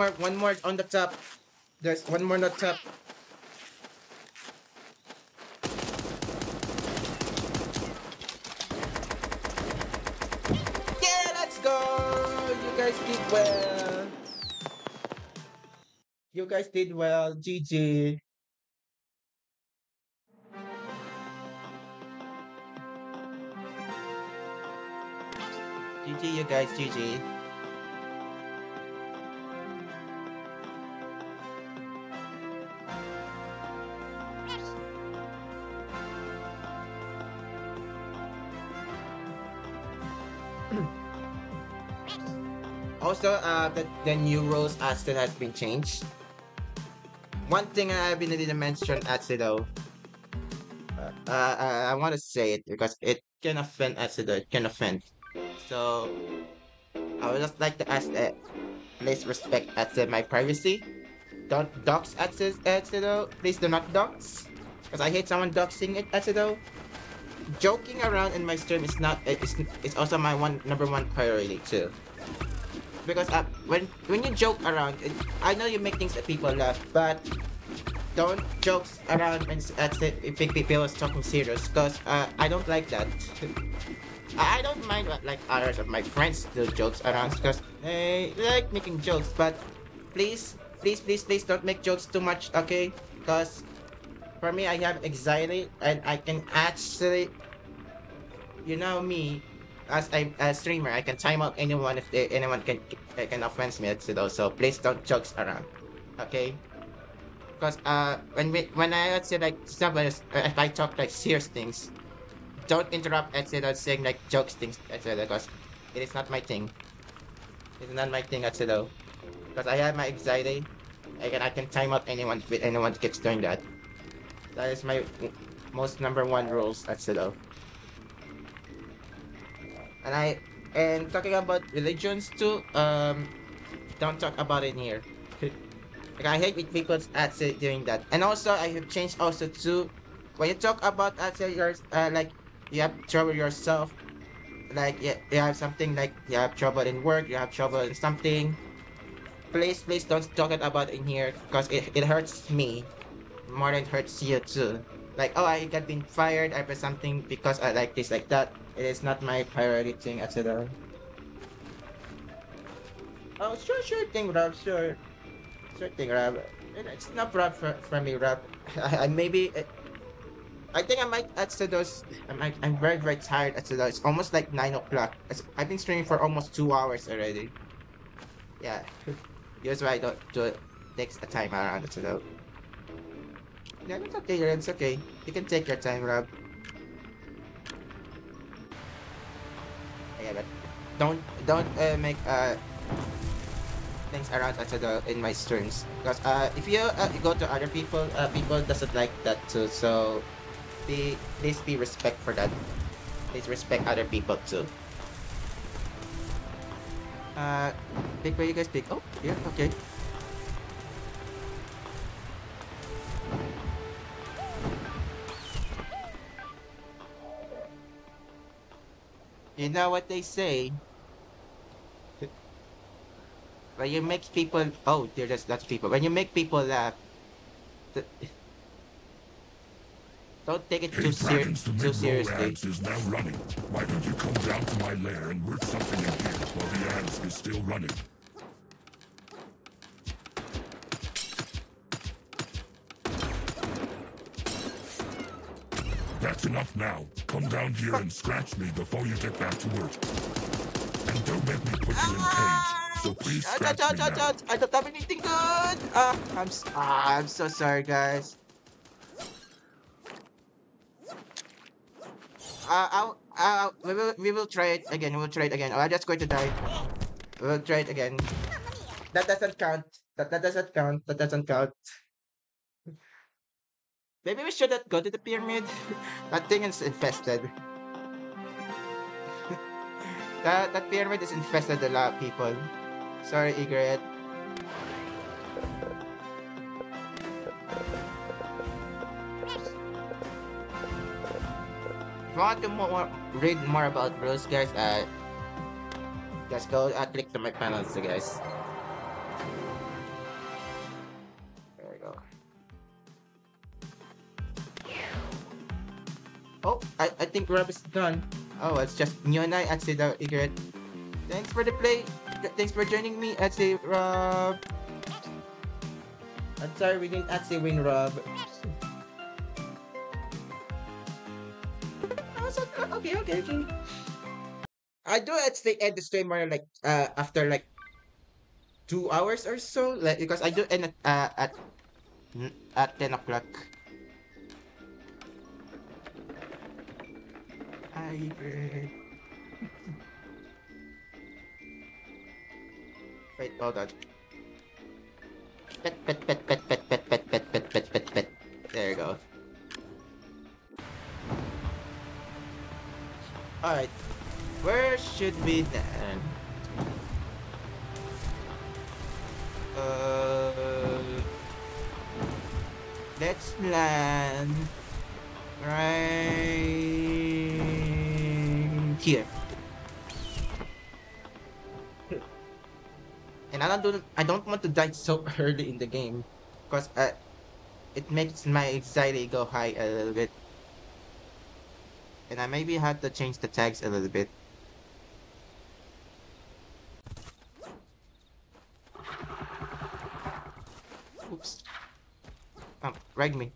More, one more on the top. There's one more on the top. Yeah, let's go! You guys did well. You guys did well. GG. GG, you guys. GG. Also, uh, the, new rules Aston has been changed. One thing I've been to mention Atsu though, uh, uh, I want to say it because it can offend Atsu though, it can offend. So, I would just like to ask that please respect Atsu my privacy. Don't dox Atsu, Atsu though, please do not dox. Because I hate someone doxing it Atsu though. Joking around in my stream is not, it's, it's also my one number one priority too because uh, when when you joke around, I know you make things that people laugh, but don't joke around when if people is talking serious, because uh, I don't like that. I don't mind what like others of my friends do jokes around, because they like making jokes, but please, please, please, please don't make jokes too much, okay? Because for me, I have anxiety, and I can actually, you know me, as a, a streamer, I can time out anyone if they, anyone can can offend me. That's it. So please don't jokes around, okay? Because uh, when we when I say like somebody, if I talk like serious things, don't interrupt etc. saying like jokes things etc. Because it is not my thing. It's not my thing etc. Because I have my anxiety, can I can time out anyone if anyone keeps doing that. That is my most number one rules etc. And I and talking about religions too, um don't talk about it here. like I hate with people actually doing that. And also I have changed also too when you talk about your uh, like you have trouble yourself like you, you have something like you have trouble in work, you have trouble in something. Please please don't talk it about in here because it, it hurts me more than it hurts you too. Like oh I got been fired I something because I like this like that. It is not my priority thing at all. Oh, sure, sure thing, Rob, sure. Sure thing, Rob. It- It's not Rob for, for me, Rob. I, I maybe... uh, I think I might those... I'm, I'm very, very tired at those. It's almost like 9 o'clock. I've been streaming for almost 2 hours already. Yeah. Here's why I don't do it. Takes a time around it, though. Yeah, it's okay, it's okay. You can take your time, Rob. But don't don't uh, make uh things around at the in my streams because uh if you uh, go to other people uh people doesn't like that too so be please be respect for that. Please respect other people too. Uh pick where you guys pick oh yeah okay you know what they say when you make people oh there's lots of people when you make people laugh th- don't take it Hey, too, ser- too seriously is now running. Why don't you come down to my lair and work something in here while the ads is still running? That's enough now. Come down here and scratch me before you get back to work. And don't make me put you in cage. So please I scratch I don't, now. don't, I don't have anything good. Ah, I'm, ah, I'm so sorry, guys. Uh, I'll, uh, we will, we will try it again. We'll try it again. Oh, I'm just going to die. We'll try it again. That doesn't count. That, that doesn't count. That doesn't count. Maybe we shouldn't go to the pyramid. that thing is infested. that that pyramid is infested a lot of people. Sorry, Egret. If you want to more, read more about rules, guys, uh, just go uh, click to my panels, guys. Oh, I, I think Rob is done. Oh, it's just you and I, actually, the Egret. Thanks for the play. Thanks for joining me, actually, Rob. I'm sorry we didn't actually win, Rob. Oh, so- okay, okay, okay. I do actually end the stream more like uh after like two hours or so, like because I do end at uh, at at ten o'clock. Bird. Wait, hold on. Pet, pet, pet, pet, pet, pet, pet, pet, pet, pet, pet, pet. There you go. Alright. Where should we land? Uh, let's land right don't do, I don't want to die so early in the game, because uh, it makes my anxiety go high a little bit. And I maybe had to change the tags a little bit. Oops. Um, rag me.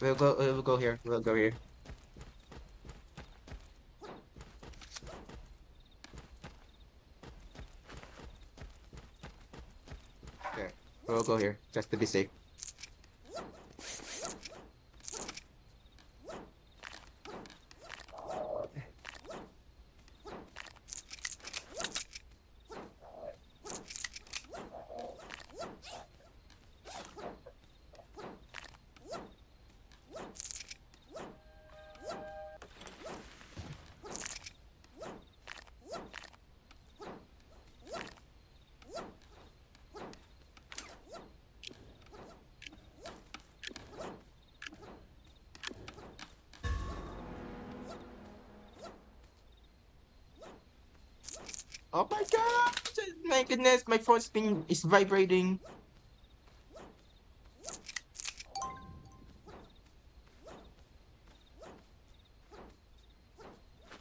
We'll go. We'll go here. We'll go here. We'll go here just to be safe. Phone screen is vibrating.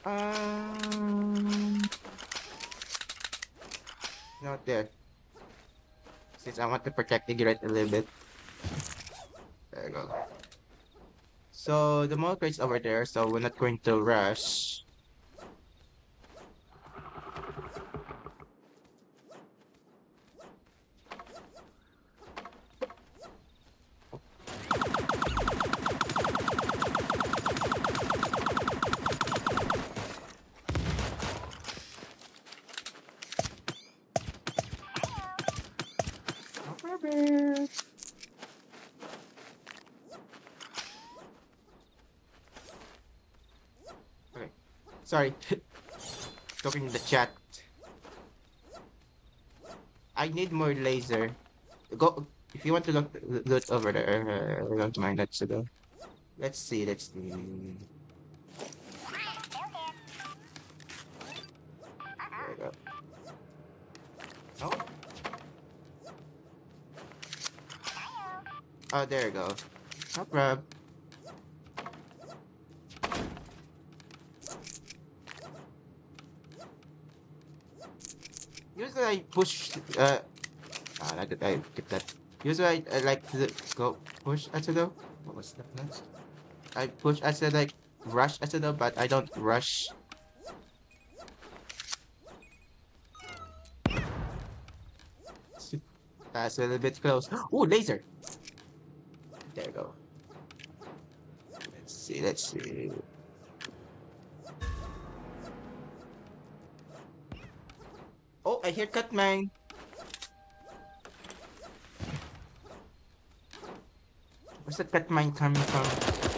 Um, not there. Since I want to protect the grid a little bit. There you go. So the mole crate's over there, so we're not going to rush. Chat. I need more laser. Go if you want to look look over there. Uh, I don't mind. Let's go. Let's see. Let's see. Oh. Oh, there you go. No problem. Usually I push, uh, ah, I, I get that. Usually I, I like to go push Atsudo. What was that next? I push Atsudo, like rush Atsudo, but I don't rush. That's a little bit close. Oh, laser! There you go. Let's see, let's see. haircut, man. Where's the cut mine coming from?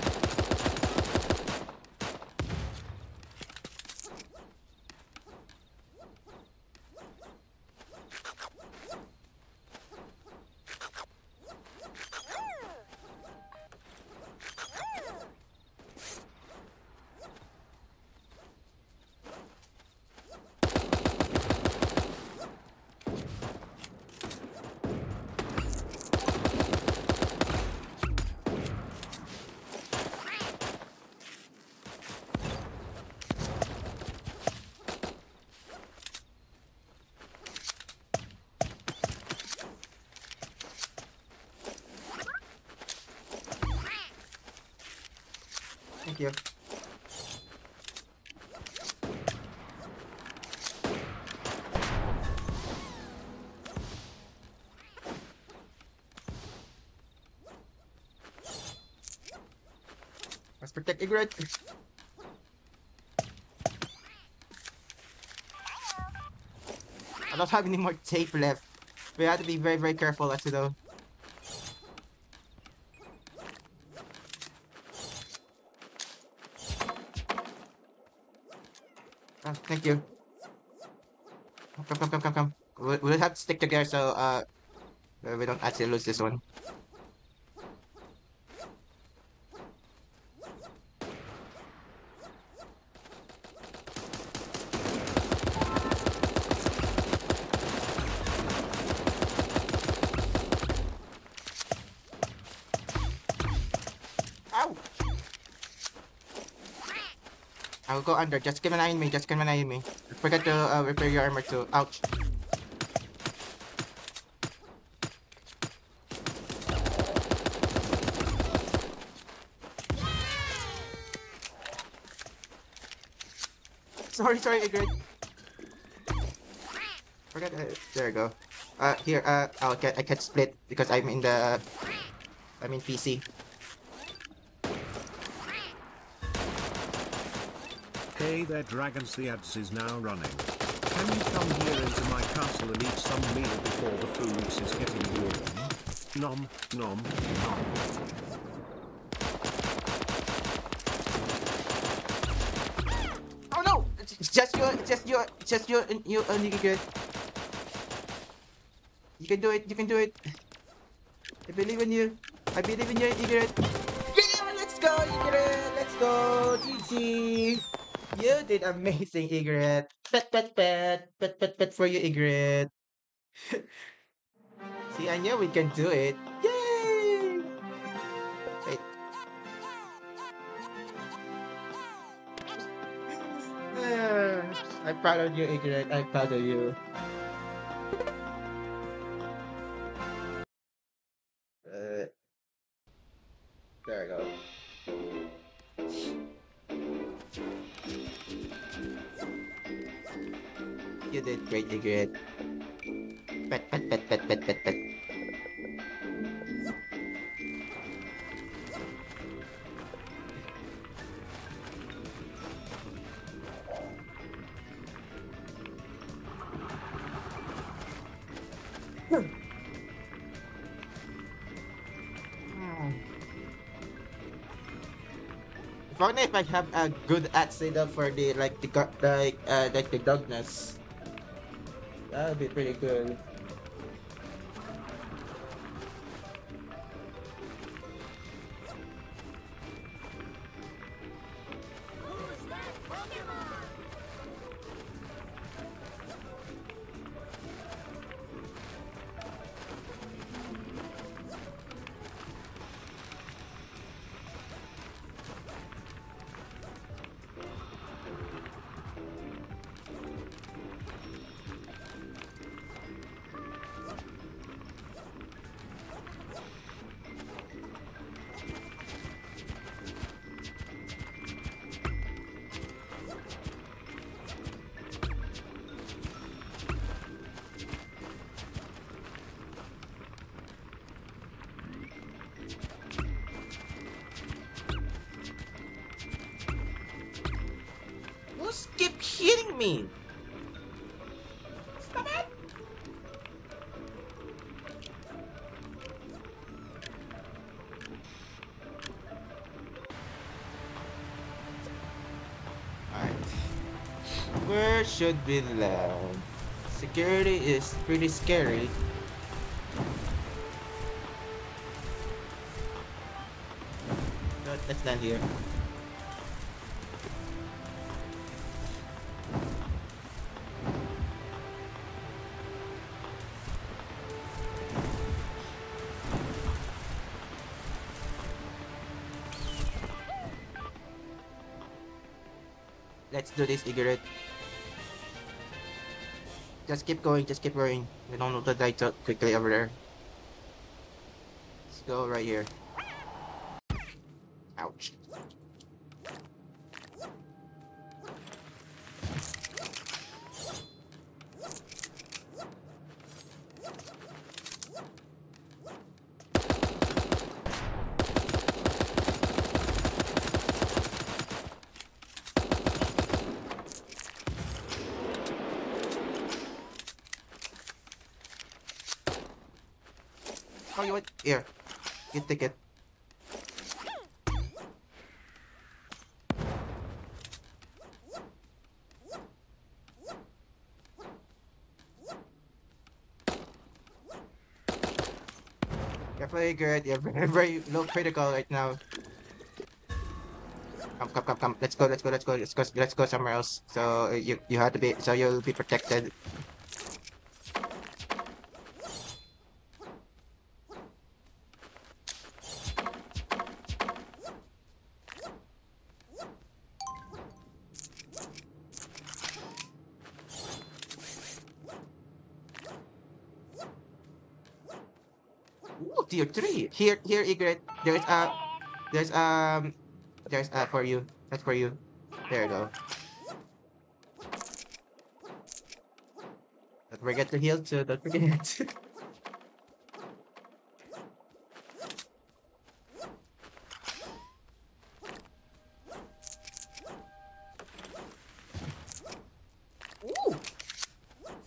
Protect. I don't have any more tape left. We have to be very, very careful actually though. Oh, thank you. Come, come, come, come, come. We'll, we'll have to stick together so uh we don't actually lose this one. Ow! Just keep an eye on me. Just keep an eye on me. Forget to uh, repair your armor too. Ouch. Sorry, sorry, Igrit. Forget. Uh, there you go. Uh, here. Uh, I'll get. I can split because I'm in the. I'm in PC. There dragons the ads is now running. Can you come here into my castle and eat some meal before the food is getting warm? Nom, nom, nom. Oh no! It's just you, it's just you, it's just you, and you only good. You can do it, you can do it. I believe in you. I believe in you, Igret. Yeah, let's go, Igret! Let's go! GG! You did amazing, Igret. Pet, pet, pet. Pet, pet, pet for you, Igret. See, I knew we can do it. Yay! Wait. I'm proud of you, Igret. I'm proud of you. Great, Igret. Pet, pet, pet, pet, pet, pet, pet. If I have a good ad setup for the like the like uh like the darkness. That would be pretty good. Me? Stop it! Alright. Where should we land? Security is pretty scary. Let's land here. Let's do this, Igret. Just keep going, just keep going. We don't need to die so quickly over there. Let's go right here. Very good. You're very, very low critical right now. Come, come, come, come. Let's go. Let's go. Let's go. Let's go. Let's go somewhere else. So uh, you you have to be. So you'll be protected. Ooh, tier three. Here, Egret. There's a, there's um, there's uh for you. That's for you. There you go. Don't forget to heal too. Don't forget.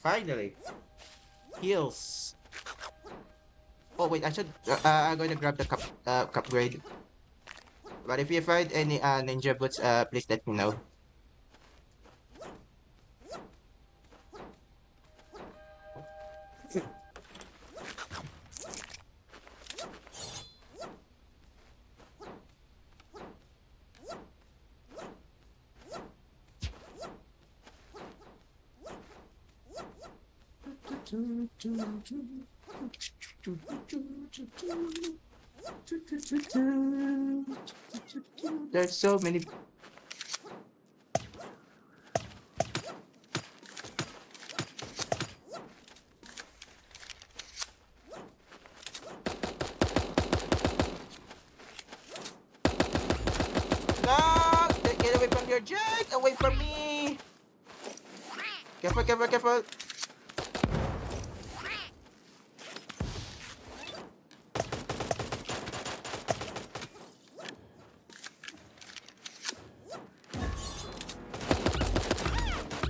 Finally, heals. Oh wait, I should. Uh, uh, I'm going to grab the cup. Uh, cup grade. But if you find any uh, ninja boots, uh, please let me know. There's so many. No! Get away from your! Away from me! Careful, careful, careful!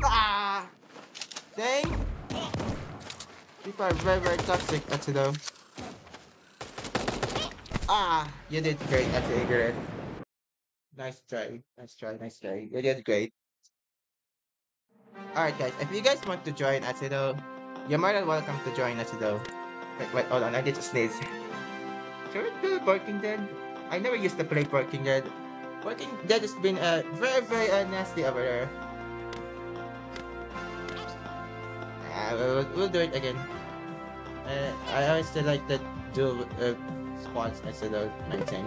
Ah! Dang! Very, very toxic, Atsudo. Ah! You did great, Atsudo. Nice try. Nice try. Nice try. You did great. Alright guys, if you guys want to join Atsudo, you're more than welcome to join Atsudo. Wait, wait, hold on, I did a sneeze. Should we do Bwoking Dead? I never used to play Bwoking Dead. Bwoking Dead has been uh, very, very uh, nasty over there. Uh, we'll, we'll do it again. Uh, I always still like to do uh, squads instead of 19.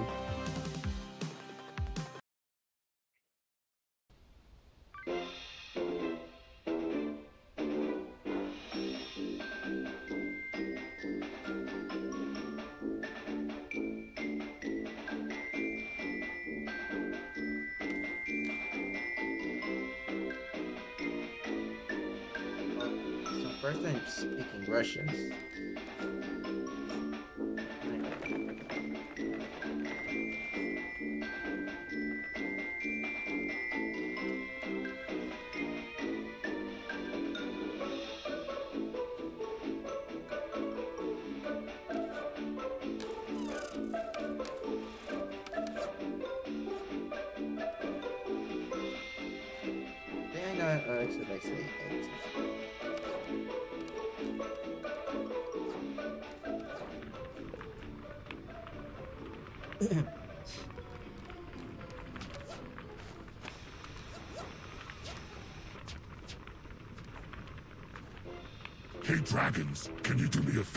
So first I'm speaking Russian.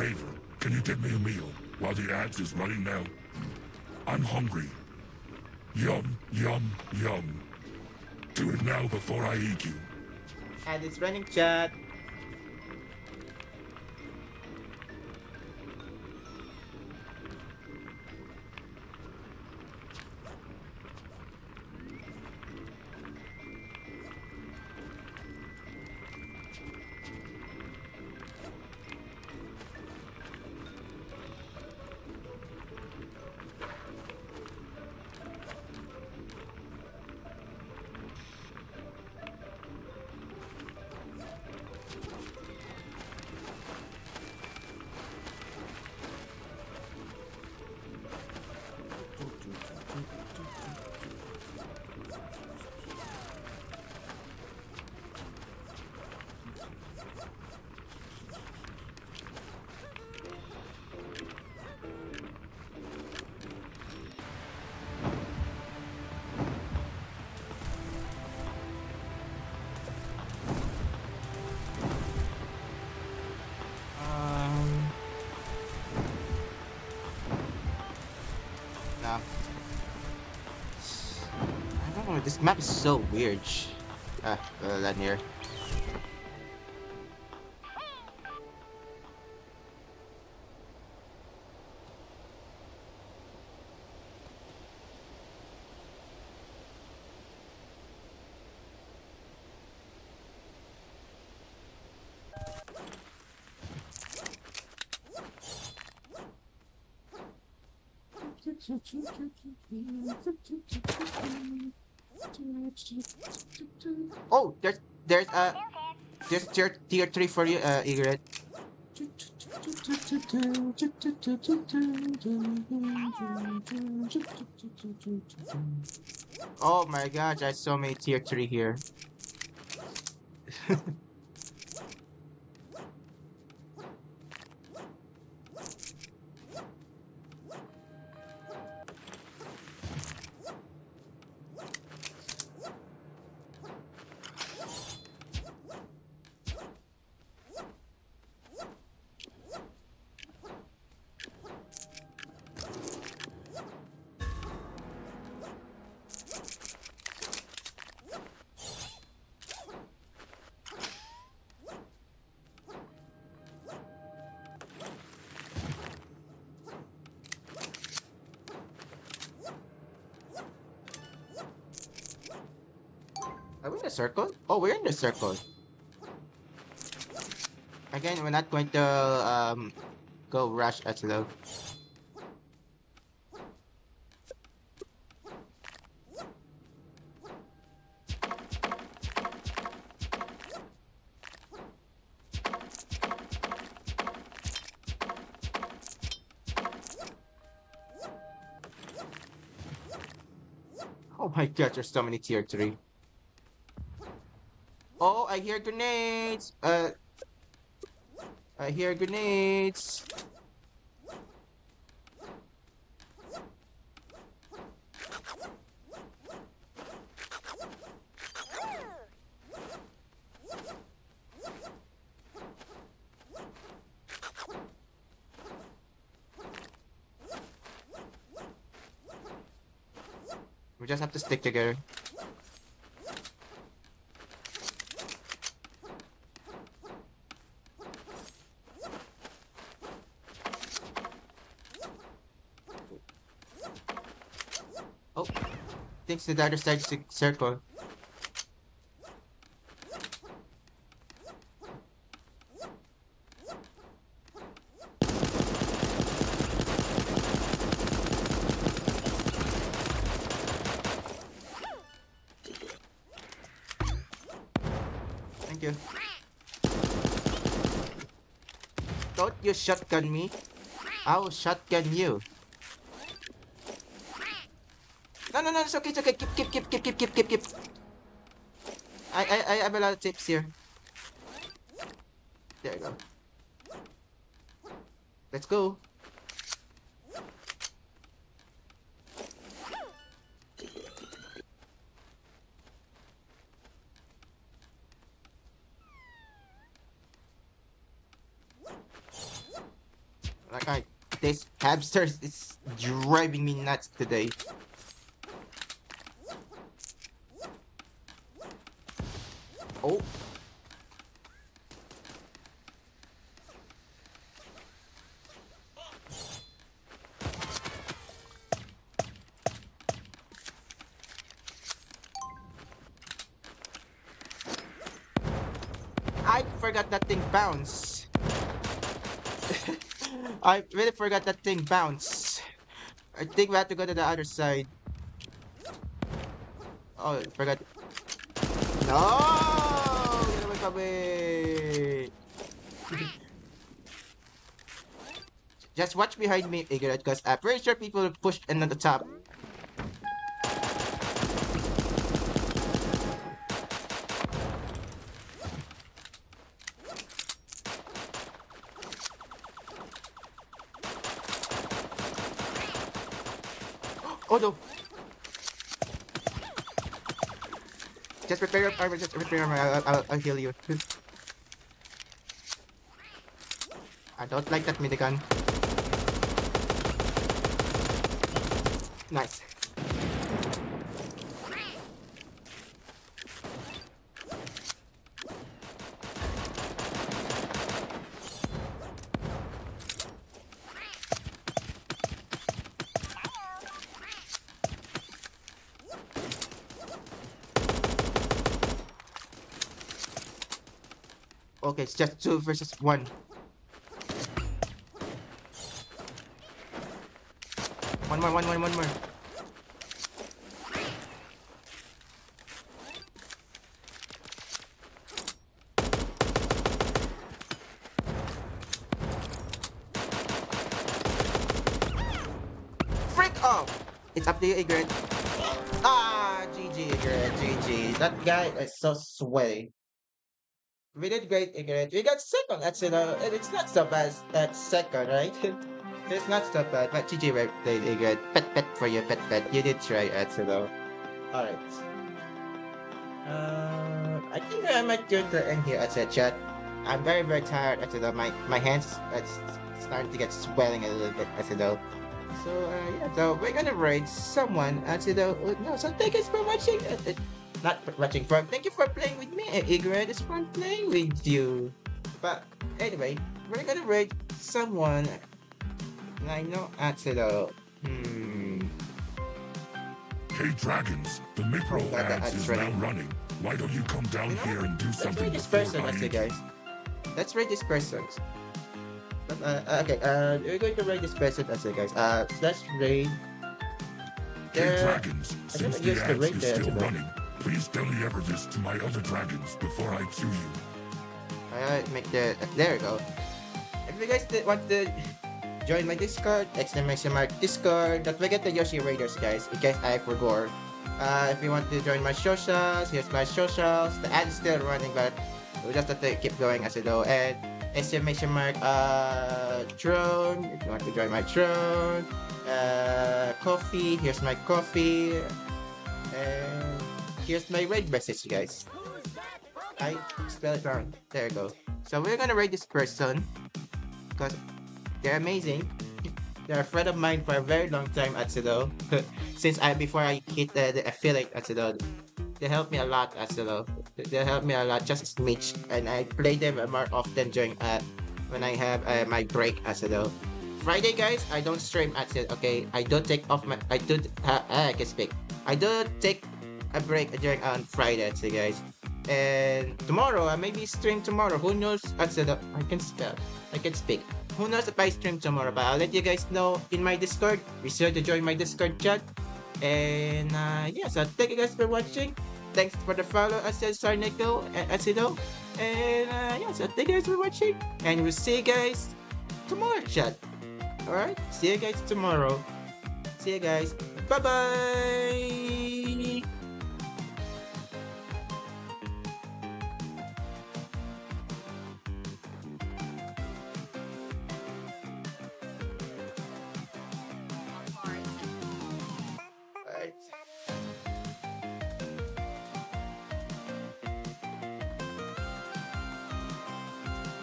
Favor? Can you get me a meal while the ads is running now? I'm hungry. Yum, yum, yum. Do it now before I eat you. And it's running chat. This is so weird. Ah, uh, land here. Oh, there's there's uh there's tier tier three for you, uh Egret. Oh my gosh, I so many tier three here. a circle? Oh, we're in the circle. Again, we're not going to um go rush as low. Oh my god, there's so many tier 3. I hear grenades! Uh, I hear grenades! We just have to stick together. Oh, thanks to the other side ci- circle. Thank you. Don't you shotgun me. I will shotgun you. No, no, no, it's okay, it's okay. Keep, keep, keep, keep, keep, keep, keep, keep. I, I, I have a lot of tips here. There you go. Let's go. Like I, this hamster is driving me nuts today. Oh. I forgot that thing bounce. I really forgot that thing bounce. I think we have to go to the other side. Oh, I forgot. No! Yun naman kami! Just watch behind me, Igorot, because I'm pretty sure people will push in on the top. Oh no! Just prepare your armor, just armor, I'll, I'll, I'll heal you. I don't like that minigun. Nice. Okay, it's just two versus one. One more, one more, one more. Freak off! It's up to you, Igret. Ah, GG, Igret, GG. That guy is so sway. We did great, Igret. We got second, actually. though, and It's not so bad at second, right? it's not so bad, but GG well played, Igret. Pet pet for you, pet pet. You did try, actually. though. Alright. Uh, I think I might do the end here, actually, chat. I'm very, very tired, actually. though. My, my hands are starting to get swelling a little bit, actually. though. So uh, yeah, so we're gonna raid someone. Though, uh, no. So thank you for watching. Uh, uh, not watching. For thank you for playing with me, uh, Igret. It's fun playing with you. But anyway, we're gonna raid someone. I know actually though. Hmm. Hey Dragons, the that ads is running. now running. Why don't you come down You know here and do Let's something raid this person, I actually, guys. Let's raid this person. But, uh, okay, uh, we're going to raid this person, actually, guys. Uh, let's raid. Hey Dragons, I since the ads is there, still running, please deliver this to my other dragons before I kill you. Alright, make the there we go. If you guys want to join my Discord, exclamation mark Discord. Don't forget the Yoshi Raiders, guys. In case I forgot. Uh, if you want to join my socials, here's my socials. The ad is still running, but we just have to keep going as you know. And exclamation mark uh drone, If you want to join my drone. Uh, Ko-fi. Here's my Ko-fi. And here's my raid message, guys. I spell it wrong. There you go. So we're gonna rate this person because they're amazing. They're a friend of mine for a very long time at Sido. Since I before I hit the, the affiliate at. They helped me a lot at Sido. They helped me a lot, just a smidge. And I play them more often during uh when I have uh, my break at Sido. Friday guys, I don't stream at Sido. Okay, I don't take off my I do uh, I can speak. I don't take a break during on Friday, at Sido, guys. And tomorrow, I maybe stream tomorrow. Who knows? I said I can spell. I can speak. Who knows if I stream tomorrow? But I'll let you guys know in my Discord. Be sure to join my Discord chat. And uh, yeah, so thank you guys for watching. Thanks for the follow, I said Sarnico, as you know. And uh, yeah, so thank you guys for watching. And we'll see you guys tomorrow, chat. Alright? See you guys tomorrow. See you guys. Bye bye.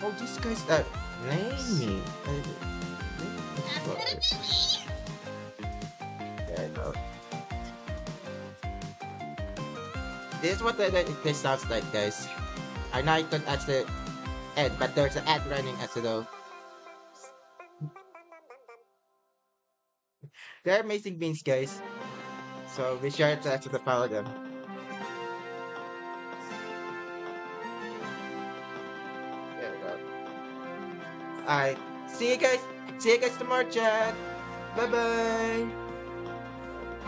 Oh, this guy's uh, you. This is what the, the, this sounds like, guys. I know I could actually ad, but there's an ad running as though. They're amazing beans, guys. So be sure to actually follow them. Alright. See you guys. See you guys tomorrow, chat. Bye bye.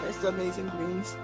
That's amazing beans.